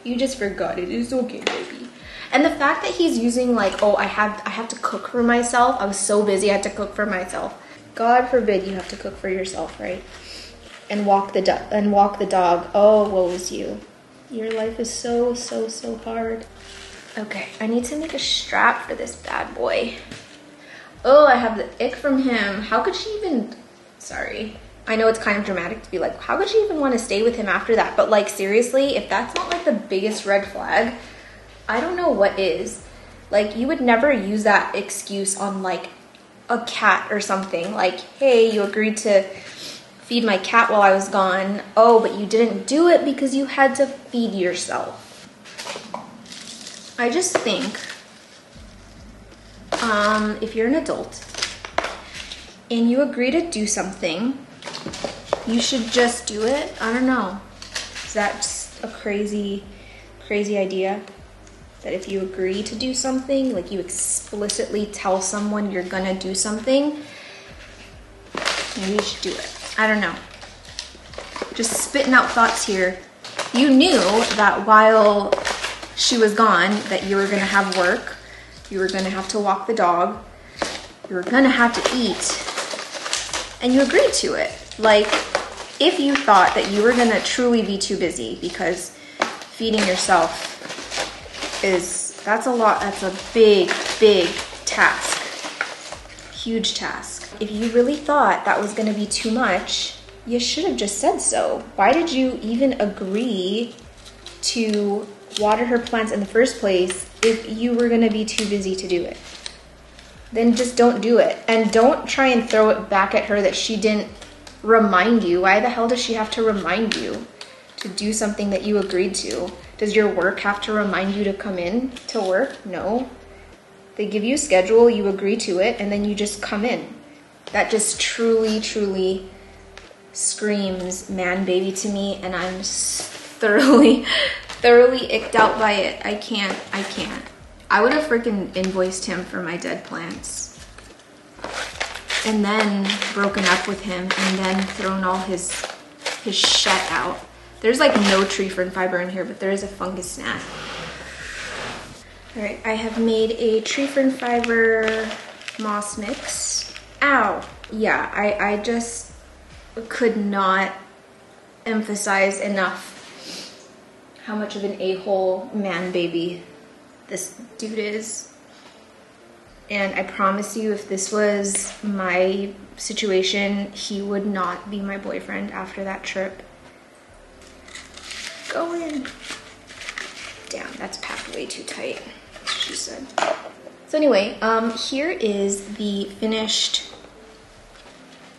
You just forgot it. It's okay, baby. And the fact that he's using like, oh, I have, I have to cook for myself. I was so busy, I had to cook for myself. God forbid you have to cook for yourself, right? And walk the do- and walk the dog. Oh, woe is you. Your life is so, so, so hard. Okay, I need to make a strap for this bad boy. Oh, I have the ick from him. How could she even, sorry. I know it's kind of dramatic to be like, how could she even want to stay with him after that? But like, seriously, if that's not like the biggest red flag, I don't know what is. Like, you would never use that excuse on like a cat or something. Like, hey, you agreed to feed my cat while I was gone. Oh, but you didn't do it because you had to feed yourself. I just think um, if you're an adult and you agree to do something, you should just do it. I don't know. Is that a crazy, crazy idea? That if you agree to do something, like you explicitly tell someone you're gonna do something, you should do it. I don't know. Just spitting out thoughts here. You knew that while she was gone that you were going to have work, you were going to have to walk the dog, you were going to have to eat, and you agreed to it. Like, if you thought that you were going to truly be too busy because feeding yourself is that's a lot that's a big big task huge task if you really thought that was going to be too much, you should have just said so. Why did you even agree to water her plants in the first place if you were going to be too busy to do it? Then just don't do it. And don't try and throw it back at her that she didn't remind you. Why the hell does she have to remind you to do something that you agreed to? Does your work have to remind you to come in to work? No. They give you a schedule, you agree to it, and then you just come in. That just truly, truly screams man baby to me, and I'm thoroughly, [laughs] thoroughly icked out by it. I can't, I can't. I would have freaking invoiced him for my dead plants. And then broken up with him and then thrown all his his shit out. There's like no tree fern fiber in here, but there is a fungus gnat. All right, I have made a tree fern fiber moss mix. Ow. Yeah, I, I just could not emphasize enough how much of an a-hole man baby this dude is. And I promise you, if this was my situation, he would not be my boyfriend after that trip. Go in. Damn, that's packed way too tight, she said. So anyway, um, here is the finished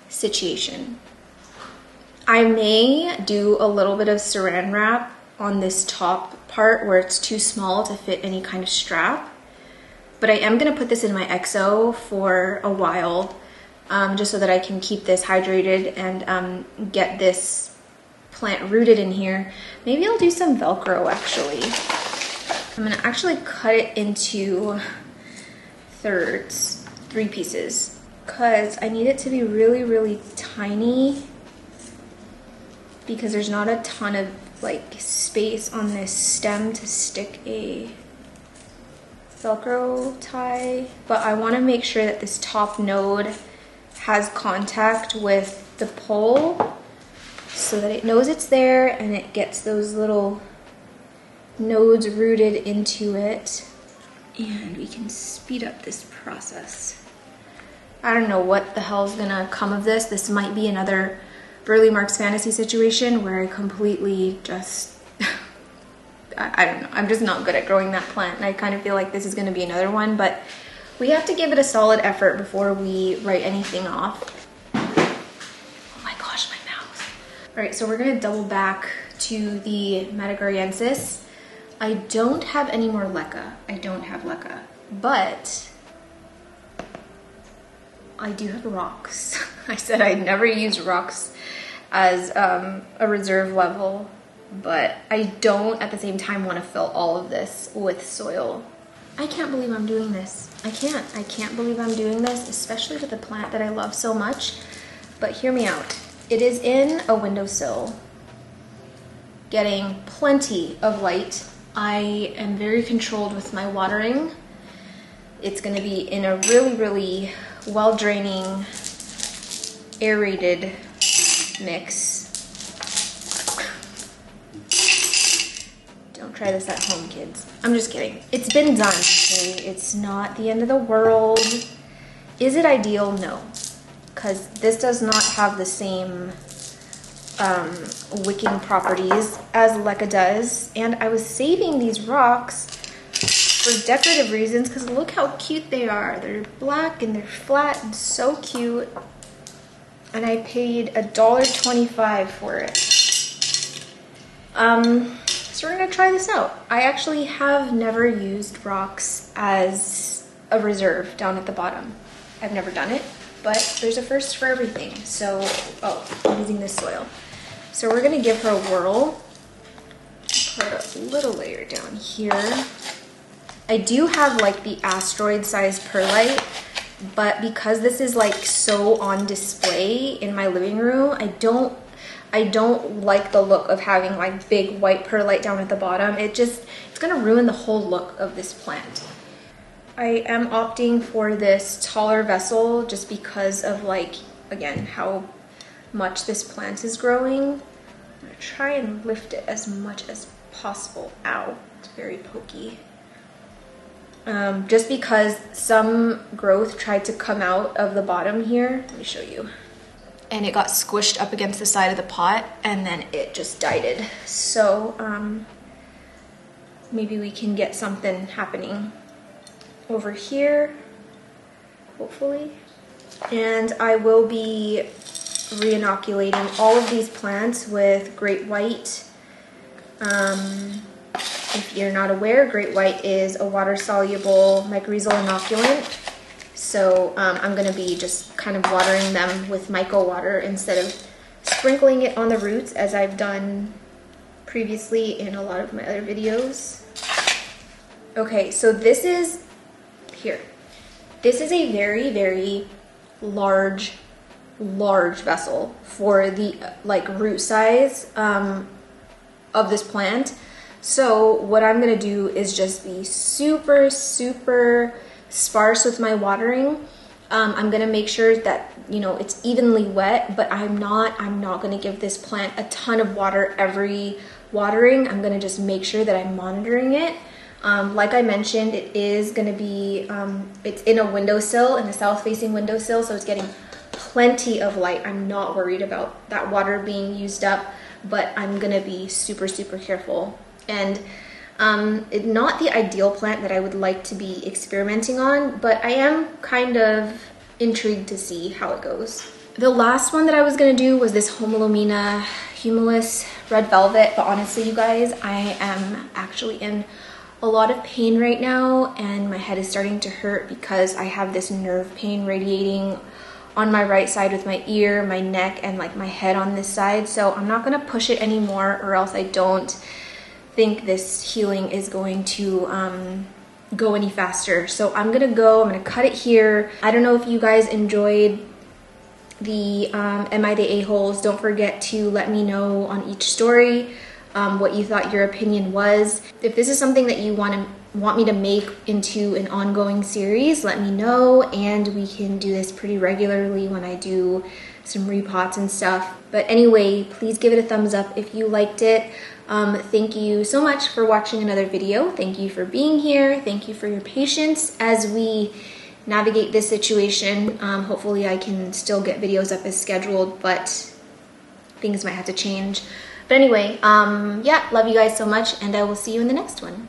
situation. I may do a little bit of saran wrap on this top part where it's too small to fit any kind of strap. But I am gonna put this in my EXO for a while um, just so that I can keep this hydrated and um, get this plant rooted in here. Maybe I'll do some Velcro actually. I'm gonna actually cut it into thirds, three pieces, because I need it to be really, really tiny because there's not a ton of like space on this stem to stick a velcro tie but I want to make sure that this top node has contact with the pole so that it knows it's there and it gets those little nodes rooted into it and we can speed up this process. I don't know what the hell's gonna come of this. This might be another Burle Marx fantasy situation where I completely just, [laughs] I, I don't know, I'm just not good at growing that plant. And I kind of feel like this is gonna be another one, but we have to give it a solid effort before we write anything off. Oh my gosh, my mouth. All right, so we're gonna double back to the Madagascariensis. I don't have any more leca. I don't have leca, but I do have rocks. [laughs] I said I'd never use rocks as um, a reserve level, but I don't at the same time want to fill all of this with soil. I can't believe I'm doing this. I can't. I can't believe I'm doing this, especially with the plant that I love so much. But hear me out. It is in a windowsill, getting plenty of light. I am very controlled with my watering. It's to be in a really, really well draining, aerated mix. Don't try this at home, kids. I'm just kidding. It's been done, okay? It's not the end of the world. Is it ideal? No. Because this does not have the same um, wicking properties as Leca does. And I was saving these rocks for decorative reasons because look how cute they are. They're black and they're flat and so cute. And I paid a dollar twenty-five for it. Um, so we're gonna try this out. I actually have never used rocks as a reserve down at the bottom. I've never done it, but there's a first for everything. So, oh, I'm using this soil. So we're gonna give her a whirl. Put a little layer down here. I do have like the asteroid size perlite, but because this is like so on display in my living room, I don't I don't like the look of having like big white perlite down at the bottom. It just, it's gonna ruin the whole look of this plant. I am opting for this taller vessel just because of like, again, how much this plant is growing. I'm gonna try and lift it as much as possible. Ow, it's very pokey. Um, just because some growth tried to come out of the bottom here. Let me show you. And it got squished up against the side of the pot and then it just died. So um, maybe we can get something happening over here, hopefully. And I will be re-inoculating all of these plants with great white um, If you're not aware, Great White is a water-soluble mycorrhizal inoculant. So um, I'm gonna be just kind of watering them with myco water instead of sprinkling it on the roots as I've done previously in a lot of my other videos. Okay, so this is, here. This is a very, very large, large vessel for the like root size um, of this plant. So what I'm gonna do is just be super, super sparse with my watering. Um, I'm gonna make sure that you know it's evenly wet, but I'm not I'm not gonna give this plant a ton of water every watering. I'm gonna just make sure that I'm monitoring it. Um, like I mentioned, it is gonna be um, it's in a windowsill, in a south-facing windowsill, so it's getting plenty of light. I'm not worried about that water being used up, but I'm gonna be super super careful and um, it, not the ideal plant that I would like to be experimenting on, but I am kind of intrigued to see how it goes. The last one that I was gonna do was this Homalomena Humilis Red Velvet, but honestly, you guys, I am actually in a lot of pain right now and my head is starting to hurt because I have this nerve pain radiating on my right side with my ear, my neck, and like my head on this side. So I'm not gonna push it anymore or else I don't think this healing is going to um, go any faster. So I'm gonna go, I'm gonna cut it here. I don't know if you guys enjoyed the um, Am I the A-holes. Don't forget to let me know on each story um, what you thought your opinion was. If this is something that you want to want me to make into an ongoing series, let me know and we can do this pretty regularly when I do some repots and stuff. But anyway, please give it a thumbs up if you liked it. Um, thank you so much for watching another video. Thank you for being here. Thank you for your patience as we navigate this situation. Um, hopefully I can still get videos up as scheduled, but things might have to change. But anyway, um, yeah, love you guys so much and I will see you in the next one.